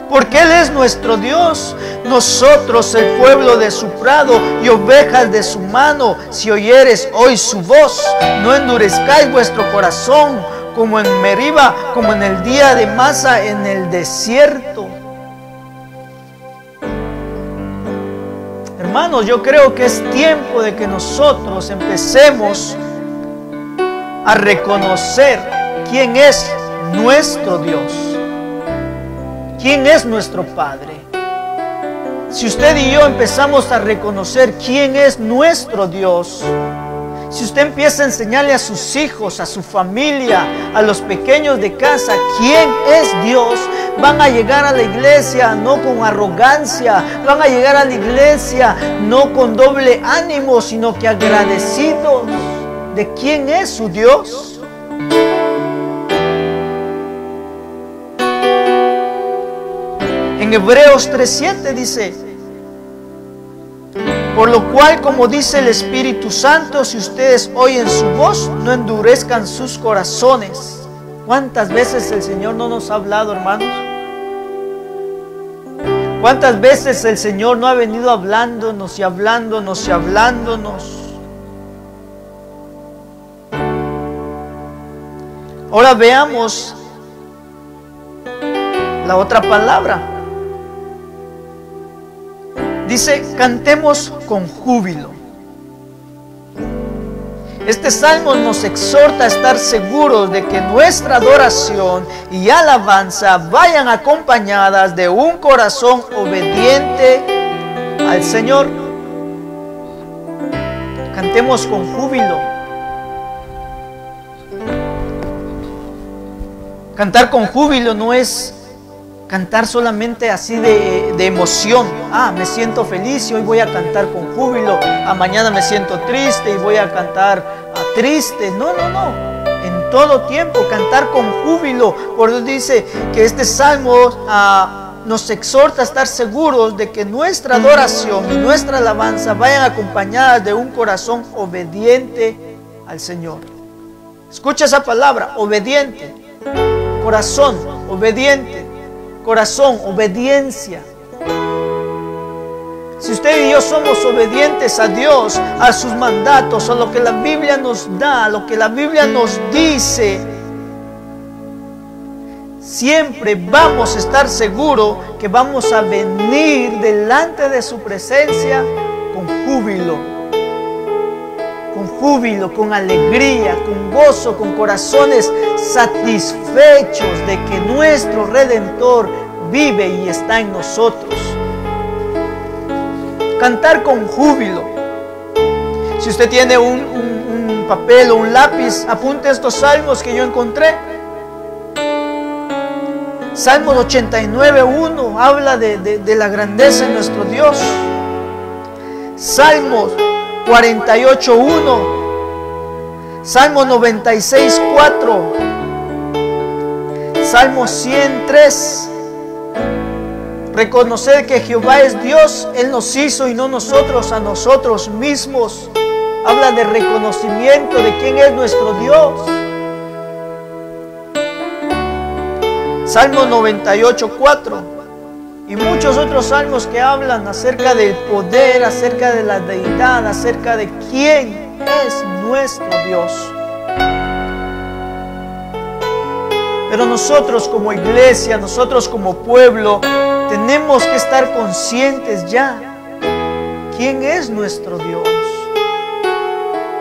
Porque Él es nuestro Dios. Nosotros, el pueblo de su prado y ovejas de su mano, si oyeres hoy su voz, no endurezcáis vuestro corazón como en Meriba, como en el día de Masa en el desierto. Hermanos, yo creo que es tiempo de que nosotros empecemos a reconocer quién es nuestro Dios. ¿Quién es nuestro Padre? Si usted y yo empezamos a reconocer quién es nuestro Dios, si usted empieza a enseñarle a sus hijos, a su familia, a los pequeños de casa, quién es Dios, van a llegar a la iglesia no con arrogancia, van a llegar a la iglesia no con doble ánimo, sino que agradecidos de quién es su Dios. En Hebreos 3:7 dice, por lo cual, como dice el Espíritu Santo, si ustedes oyen su voz, no endurezcan sus corazones. ¿Cuántas veces el Señor no nos ha hablado, hermanos? ¿Cuántas veces el Señor no ha venido hablándonos y hablándonos y hablándonos? Ahora veamos la otra palabra. Dice, cantemos con júbilo. Este salmo nos exhorta a estar seguros de que nuestra adoración y alabanza vayan acompañadas de un corazón obediente al Señor. Cantemos con júbilo. Cantar con júbilo no es cantar solamente así de, de, emoción. Ah, me siento feliz y hoy voy a cantar con júbilo. A mañana me siento triste y voy a cantar ah, triste. No, no, no. En todo tiempo cantar con júbilo. Por eso dice que este salmo ah, nos exhorta a estar seguros de que nuestra adoración y nuestra alabanza vayan acompañadas de un corazón obediente al Señor. Escucha esa palabra, obediente. Corazón, obediente corazón, obediencia. Si usted y yo somos obedientes a Dios, a sus mandatos, a lo que la Biblia nos da, a lo que la Biblia nos dice, siempre vamos a estar seguros que vamos a venir delante de su presencia con júbilo, con júbilo, con alegría, con gozo, con corazones satisfechos de que nuestro Redentor vive y está en nosotros. Cantar con júbilo. Si usted tiene un, papel o un lápiz, apunte estos salmos que yo encontré. Salmos 89.1 habla de, de- de la grandeza de nuestro Dios. Salmos 48.1. Salmo 96.4. Salmo 103. Reconocer que Jehová es Dios, Él nos hizo y no nosotros a nosotros mismos. Habla de reconocimiento de quién es nuestro Dios. Salmo 98.4 y muchos otros salmos que hablan acerca del poder, acerca de la deidad, acerca de quién es nuestro Dios. Pero nosotros como iglesia, nosotros como pueblo, tenemos que estar conscientes ya quién es nuestro Dios.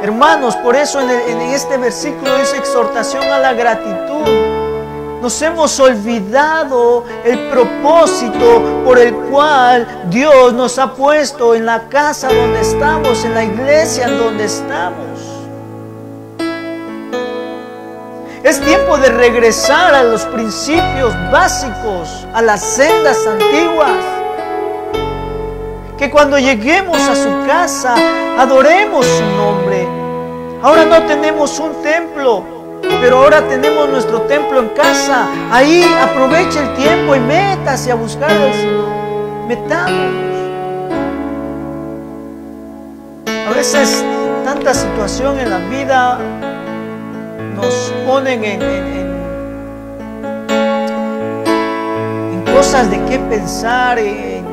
Hermanos, por eso en, este versículo dice exhortación a la gratitud. Nos hemos olvidado el propósito por el cual Dios nos ha puesto en la casa donde estamos, en la iglesia donde estamos. Es tiempo de regresar a los principios básicos, a las sendas antiguas. Que cuando lleguemos a su casa, adoremos su nombre. Ahora no tenemos un templo, pero ahora tenemos nuestro templo en casa. Ahí aproveche el tiempo y métase a buscar al Señor. Metámonos. A veces tanta situación en la vida nos ponen en, cosas de qué pensar, en-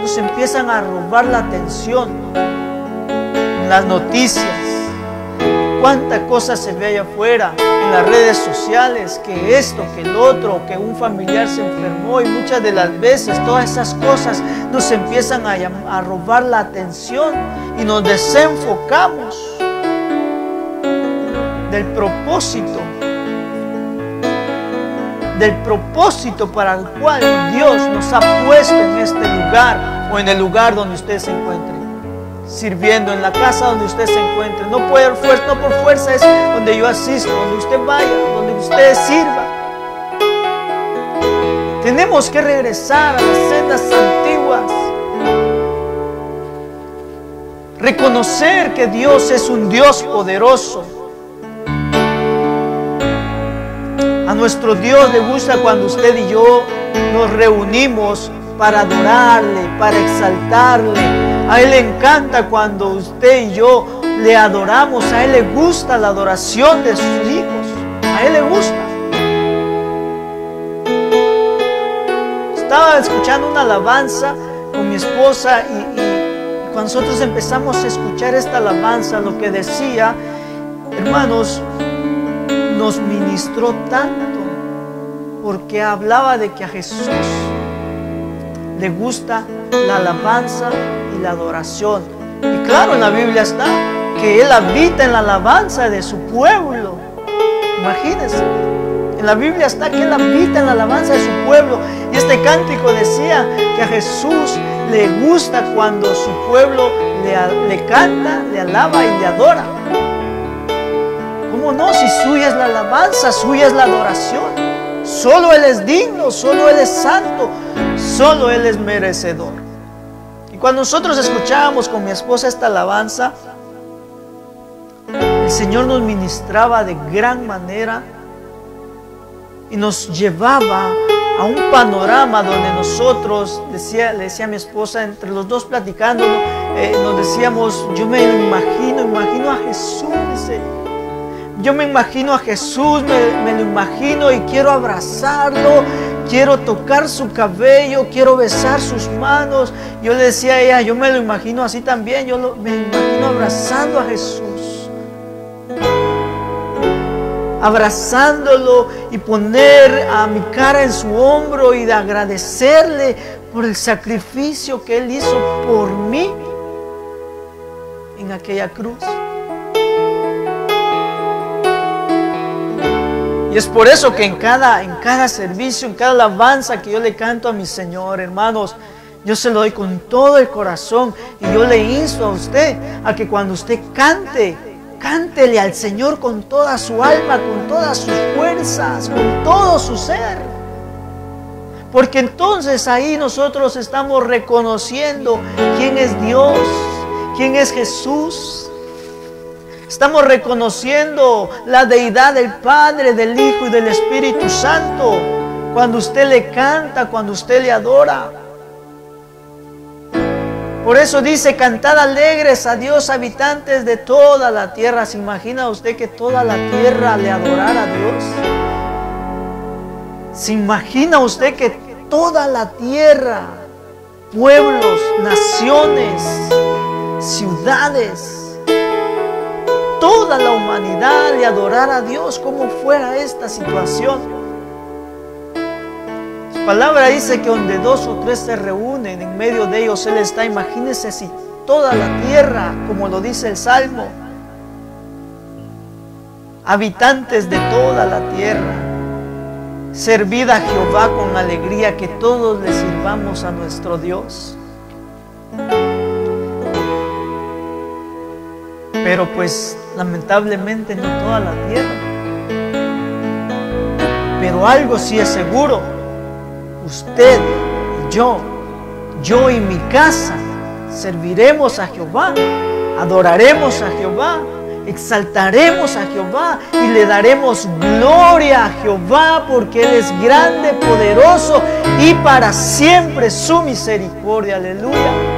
nos empiezan a robar la atención. En las noticias, cuánta cosa se ve allá afuera, en las redes sociales, que esto, que el otro, que un familiar se enfermó y muchas de las veces todas esas cosas nos empiezan a robar la atención y nos desenfocamos del propósito, del propósito para el cual Dios nos ha puesto en este lugar o en el lugar donde usted se encuentre, sirviendo en la casa donde usted se encuentre. No, fuerza, no por fuerza es donde yo asisto, donde usted vaya, donde usted sirva. Tenemos que regresar a las sendas antiguas. Reconocer que Dios es un Dios poderoso. Nuestro Dios le gusta cuando usted y yo nos reunimos para adorarle, para exaltarle. A Él le encanta cuando usted y yo le adoramos. A Él le gusta la adoración de sus hijos. A Él le gusta. Estaba escuchando una alabanza con mi esposa y, cuando nosotros empezamos a escuchar esta alabanza, lo que decía, hermanos, nos ministró tanto porque hablaba de que a Jesús le gusta la alabanza y la adoración. Y claro, en la Biblia está que Él habita en la alabanza de su pueblo. Imagínense, en la Biblia está que Él habita en la alabanza de su pueblo. Y este cántico decía que a Jesús le gusta cuando su pueblo le, le canta, le alaba y le adora. ¿Cómo no? Si suya es la alabanza, suya es la adoración. Solo Él es digno, solo Él es santo, solo Él es merecedor. Y cuando nosotros escuchábamos con mi esposa esta alabanza, el Señor nos ministraba de gran manera y nos llevaba a un panorama donde nosotros, decía, le decía a mi esposa, entre los dos platicando, eh, nos decíamos, yo me imagino, imagino a Jesús, dice, yo me imagino a Jesús, me, lo imagino y quiero abrazarlo, quiero tocar su cabello, quiero besar sus manos. Yo le decía a ella, yo me lo imagino así también, yo lo- me imagino abrazando a Jesús. Abrazándolo y poner a mi cara en su hombro y de agradecerle por el sacrificio que Él hizo por mí en aquella cruz. Y es por eso que en cada, en cada servicio, en cada alabanza que yo le canto a mi Señor, hermanos, yo se lo doy con todo el corazón y yo le insto a usted a que cuando usted cante cántele al Señor con toda su alma, con todas sus fuerzas, con todo su ser. Porque entonces ahí nosotros estamos reconociendo quién es Dios, quién es Jesús. Estamos reconociendo la deidad del Padre, del Hijo y del Espíritu Santo. Cuando usted le canta, cuando usted le adora. Por eso dice, cantad alegres a Dios, habitantes de toda la tierra. ¿Se imagina usted que toda la tierra le adorara a Dios? ¿Se imagina usted que toda la tierra, pueblos, naciones, ciudades, toda la humanidad le adorara a Dios? ¿Cómo fuera esta situación? palabra dice que donde dos o tres se reúnen, en medio de ellos Él está. Imagínense si toda la tierra, como lo dice el Salmo, habitantes de toda la tierra, servid a Jehová con alegría, que todos le sirvamos a nuestro Dios. Pero pues lamentablemente no toda la tierra. Pero algo sí es seguro usted y yo, yo y mi casa, serviremos a Jehová, adoraremos a Jehová, exaltaremos a Jehová y le daremos gloria a Jehová porque Él es grande, poderoso y para siempre su misericordia. Aleluya.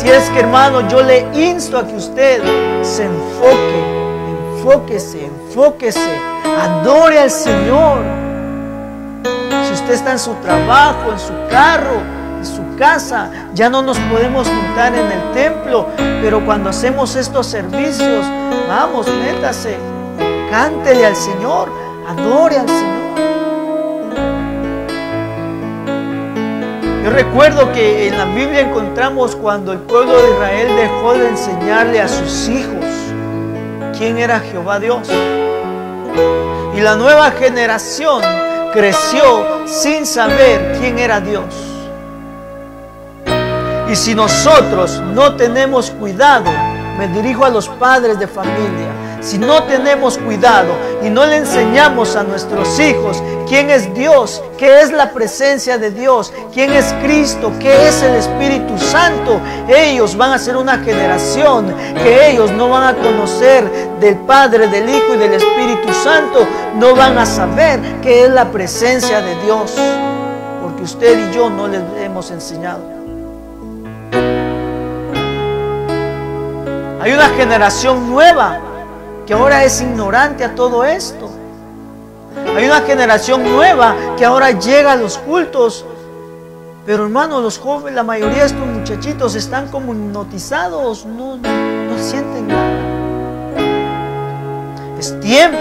Si es que hermano, yo le insto a que usted se enfoque, enfóquese, enfóquese, adore al Señor si usted está en su trabajo, en su carro, en su casa, ya no nos podemos juntar en el templo, pero cuando hacemos estos servicios, vamos, métase, cántele al Señor, adore al Señor. Yo recuerdo que en la Biblia encontramos cuando el pueblo de Israel dejó de enseñarle a sus hijos quién era Jehová Dios. Y la nueva generación creció sin saber quién era Dios. Y si nosotros no tenemos cuidado, me dirijo a los padres de familia, si no tenemos cuidado y no le enseñamos a nuestros hijos quién es Dios, qué es la presencia de Dios, quién es Cristo, qué es el Espíritu Santo, ellos van a ser una generación que ellos no van a conocer del Padre, del Hijo y del Espíritu Santo, no van a saber qué es la presencia de Dios, porque usted y yo no les hemos enseñado. Hay una generación nueva que ahora es ignorante a todo esto. Hay una generación nueva que ahora llega a los cultos. Pero hermano, los jóvenes, la mayoría de estos muchachitos están como hipnotizados, no, no sienten nada. Es tiempo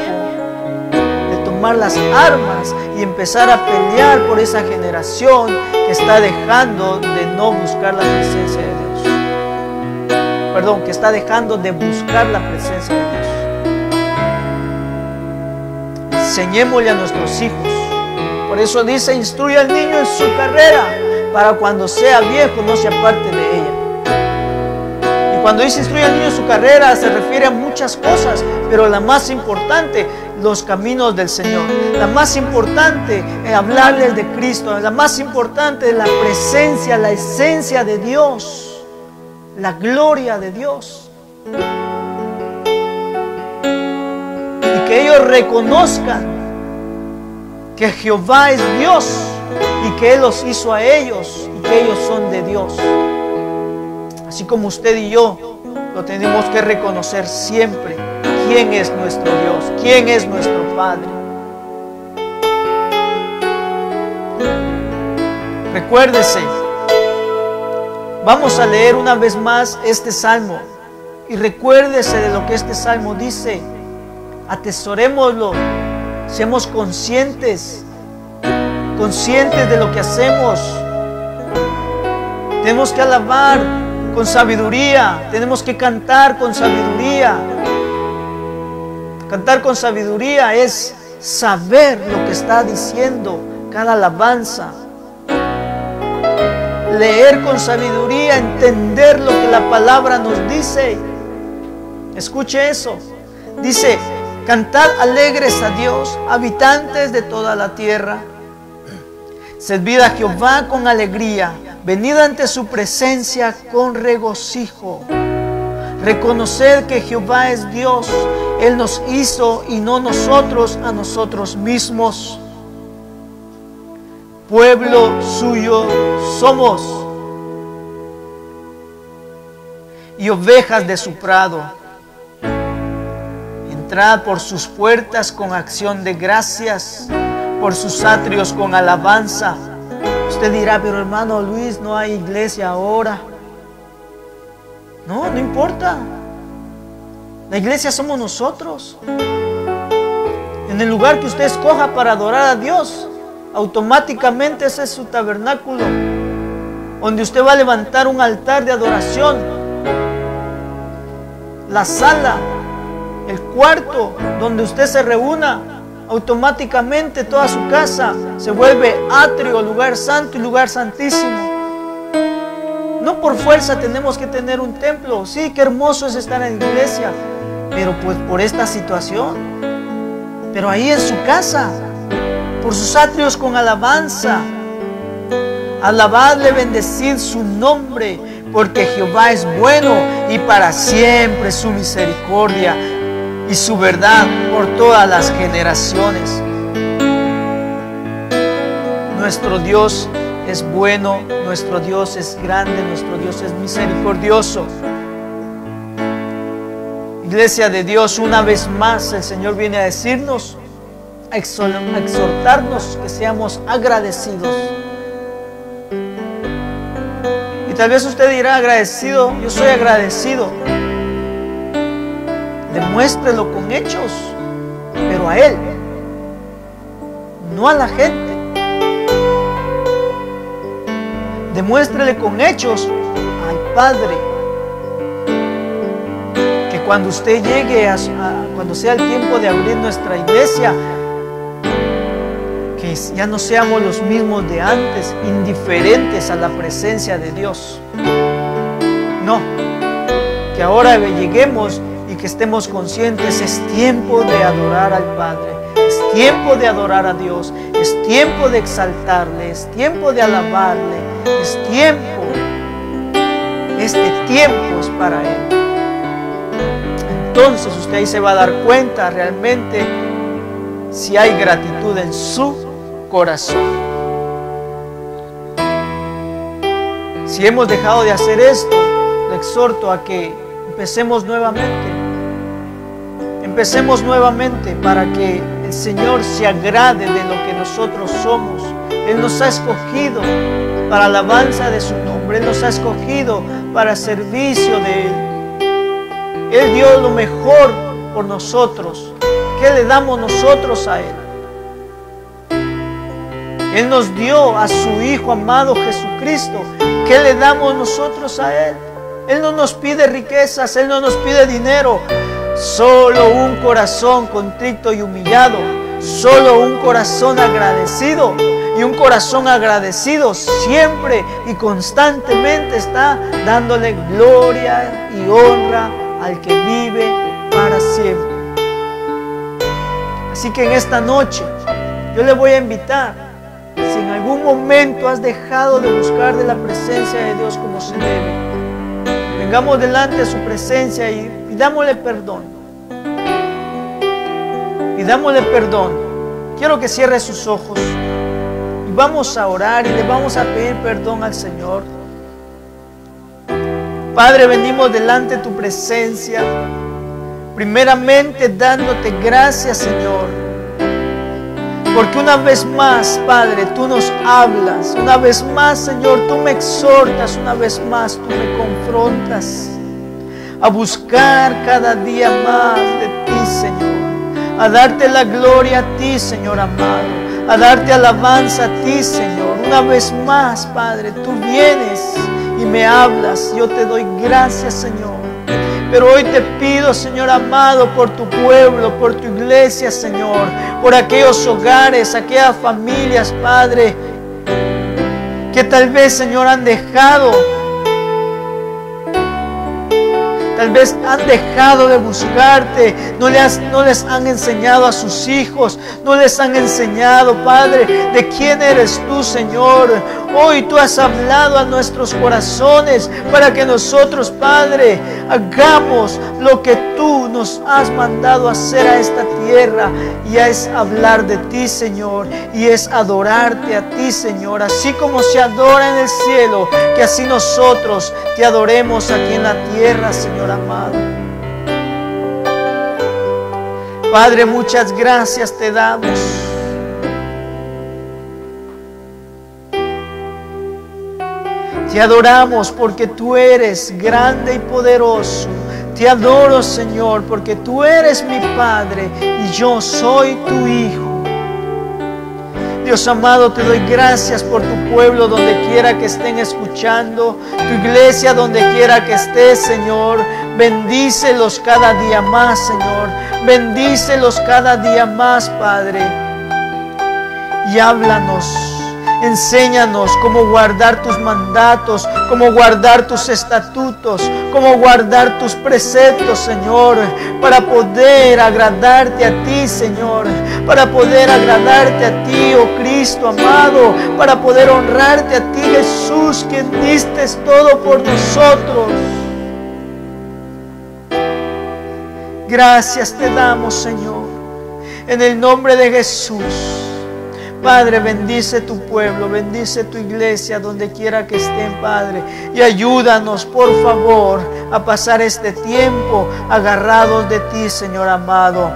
de tomar las armas y empezar a pelear por esa generación que está dejando de no buscar la presencia de Dios. Perdón, que está dejando de buscar la presencia de Dios enseñémosle a nuestros hijos. Por eso dice, instruye al niño en su carrera, para cuando sea viejo no se aparte de ella. Y cuando dice instruye al niño en su carrera, se refiere a muchas cosas, pero la más importante, los caminos del Señor. La más importante, es hablarles de Cristo. La más importante, la presencia, la esencia de Dios, la gloria de Dios. Que ellos reconozcan que Jehová es Dios y que Él los hizo a ellos y que ellos son de Dios. Así como usted y yo lo tenemos que reconocer siempre. ¿Quién es nuestro Dios? ¿Quién es nuestro Padre? Recuérdese, vamos a leer una vez más este salmo y recuérdese de lo que este salmo dice atesorémoslo, seamos conscientes, conscientes de lo que hacemos. Tenemos que alabar con sabiduría, tenemos que cantar con sabiduría. Cantar con sabiduría es saber lo que está diciendo cada alabanza. Leer con sabiduría, entender lo que la palabra nos dice. Escuche eso. Dice, cantad alegres a Dios, habitantes de toda la tierra. Servid a Jehová con alegría, venid ante su presencia con regocijo. Reconocer que Jehová es Dios, Él nos hizo y no nosotros a nosotros mismos. Pueblo suyo somos y ovejas de su prado. Entrad por sus puertas con acción de gracias, por sus atrios con alabanza. Usted dirá, pero hermano Luis, no hay iglesia ahora. No, no importa. La iglesia somos nosotros. En el lugar que usted escoja para adorar a Dios, automáticamente ese es su tabernáculo, donde usted va a levantar un altar de adoración. La sala, el cuarto donde usted se reúna, automáticamente toda su casa se vuelve atrio, lugar santo y lugar santísimo. No por fuerza tenemos que tener un templo. Sí, qué hermoso es estar en la iglesia, pero pues por esta situación. Pero ahí en su casa, por sus atrios con alabanza. Alabadle, bendecid su nombre, porque Jehová es bueno y para siempre su misericordia y su verdad por todas las generaciones. Nuestro Dios es bueno, nuestro Dios es grande, nuestro Dios es misericordioso. Iglesia de Dios, una vez más el Señor viene a decirnos, a exhor- a exhortarnos que seamos agradecidos. Y tal vez usted dirá agradecido, yo soy agradecido. Demuéstrelo con hechos, pero a Él, no a la gente. Demuéstrele con hechos al Padre que cuando usted llegue a, cuando sea el tiempo de abrir nuestra iglesia, que ya no seamos los mismos de antes, indiferentes a la presencia de Dios. No, que ahora lleguemos que estemos conscientes, es tiempo de adorar al Padre, es tiempo de adorar a Dios, es tiempo de exaltarle, es tiempo de alabarle, es tiempo, este tiempo es para Él. Entonces usted ahí se va a dar cuenta realmente si hay gratitud en su corazón. Si hemos dejado de hacer esto, le exhorto a que empecemos nuevamente. Empecemos nuevamente para que el Señor se agrade de lo que nosotros somos. Él nos ha escogido para alabanza de su nombre. Él nos ha escogido para servicio de Él. Él dio lo mejor por nosotros. ¿Qué le damos nosotros a Él? Él nos dio a su Hijo amado Jesucristo. ¿Qué le damos nosotros a Él? Él no nos pide riquezas, Él no nos pide dinero. Solo un corazón contrito y humillado. Solo un corazón agradecido. Y un corazón agradecido siempre y constantemente está dándole gloria y honra al que vive para siempre. Así que en esta noche yo le voy a invitar, si en algún momento has dejado de buscar de la presencia de Dios como se debe, vengamos delante de su presencia y pidámosle perdón. Pidámosle perdón. Quiero que cierre sus ojos y vamos a orar y le vamos a pedir perdón al Señor. Padre, venimos delante de tu presencia, primeramente dándote gracias, Señor, porque una vez más, Padre, tú nos hablas, una vez más, Señor, tú me exhortas, una vez más, tú me confrontas a buscar cada día más de ti, Señor, a darte la gloria a ti, Señor amado, a darte alabanza a ti, Señor. Una vez más, Padre, tú vienes y me hablas, yo te doy gracias, Señor. Pero hoy te pido, Señor amado, por tu pueblo, por tu iglesia, Señor, por aquellos hogares, aquellas familias, Padre, que tal vez, Señor, han dejado, tal vez han dejado de buscarte, no les, han enseñado a sus hijos, no les han enseñado, Padre, de quién eres tú, Señor. Hoy tú has hablado a nuestros corazones para que nosotros, Padre, hagamos lo que tú nos has mandado hacer a esta tierra y es hablar de ti, Señor, y es adorarte a ti, Señor, así como se adora en el cielo, que así nosotros te adoremos aquí en la tierra, Señor amado. Padre, muchas gracias te damos. Te adoramos porque tú eres grande y poderoso. Te adoro, Señor, porque tú eres mi Padre y yo soy tu Hijo. Dios amado, te doy gracias por tu pueblo donde quiera que estén escuchando, tu iglesia donde quiera que estés, Señor. Bendícelos cada día más, Señor. Bendícelos cada día más, Padre. Y háblanos. Enséñanos cómo guardar tus mandatos, cómo guardar tus estatutos, cómo guardar tus preceptos, Señor, para poder agradarte a ti, Señor, para poder agradarte a ti, oh Cristo amado, para poder honrarte a ti, Jesús, que diste todo por nosotros. Gracias te damos, Señor, en el nombre de Jesús. Padre, bendice tu pueblo, bendice tu iglesia donde quiera que estén, Padre. Y ayúdanos, por favor, a pasar este tiempo agarrados de ti, Señor amado.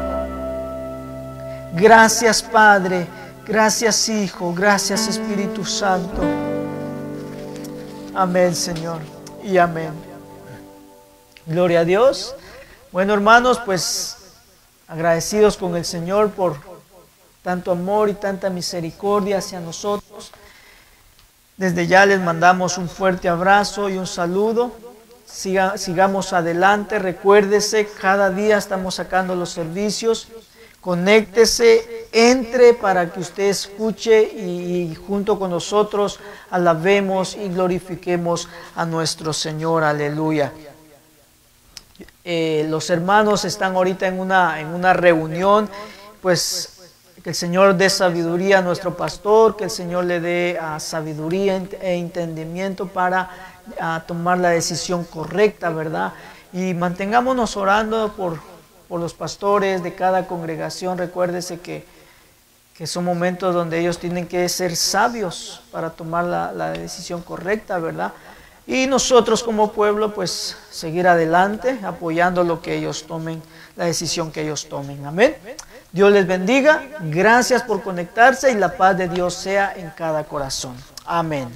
Gracias, Padre. Gracias, Hijo. Gracias, Espíritu Santo. Amén, Señor. Y amén. Gloria a Dios. Bueno, hermanos, pues agradecidos con el Señor por tanto amor y tanta misericordia hacia nosotros. Desde ya les mandamos un fuerte abrazo y un saludo. Siga- sigamos adelante, recuérdese, cada día estamos sacando los servicios. Conéctese, entre para que usted escuche y, y junto con nosotros alabemos y glorifiquemos a nuestro Señor. Aleluya. Eh, los hermanos están ahorita en una, en una reunión, pues que el Señor dé sabiduría a nuestro pastor, que el Señor le dé ah, sabiduría ent- e entendimiento para ah, tomar la decisión correcta, ¿verdad? Y mantengámonos orando por, por los pastores de cada congregación. Recuérdese que, que son momentos donde ellos tienen que ser sabios para tomar la decisión correcta, ¿verdad? Y nosotros como pueblo, pues seguir adelante, apoyando lo que ellos tomen, la decisión que ellos tomen. Amén. Dios les bendiga. Gracias por conectarse y la paz de Dios sea en cada corazón. Amén.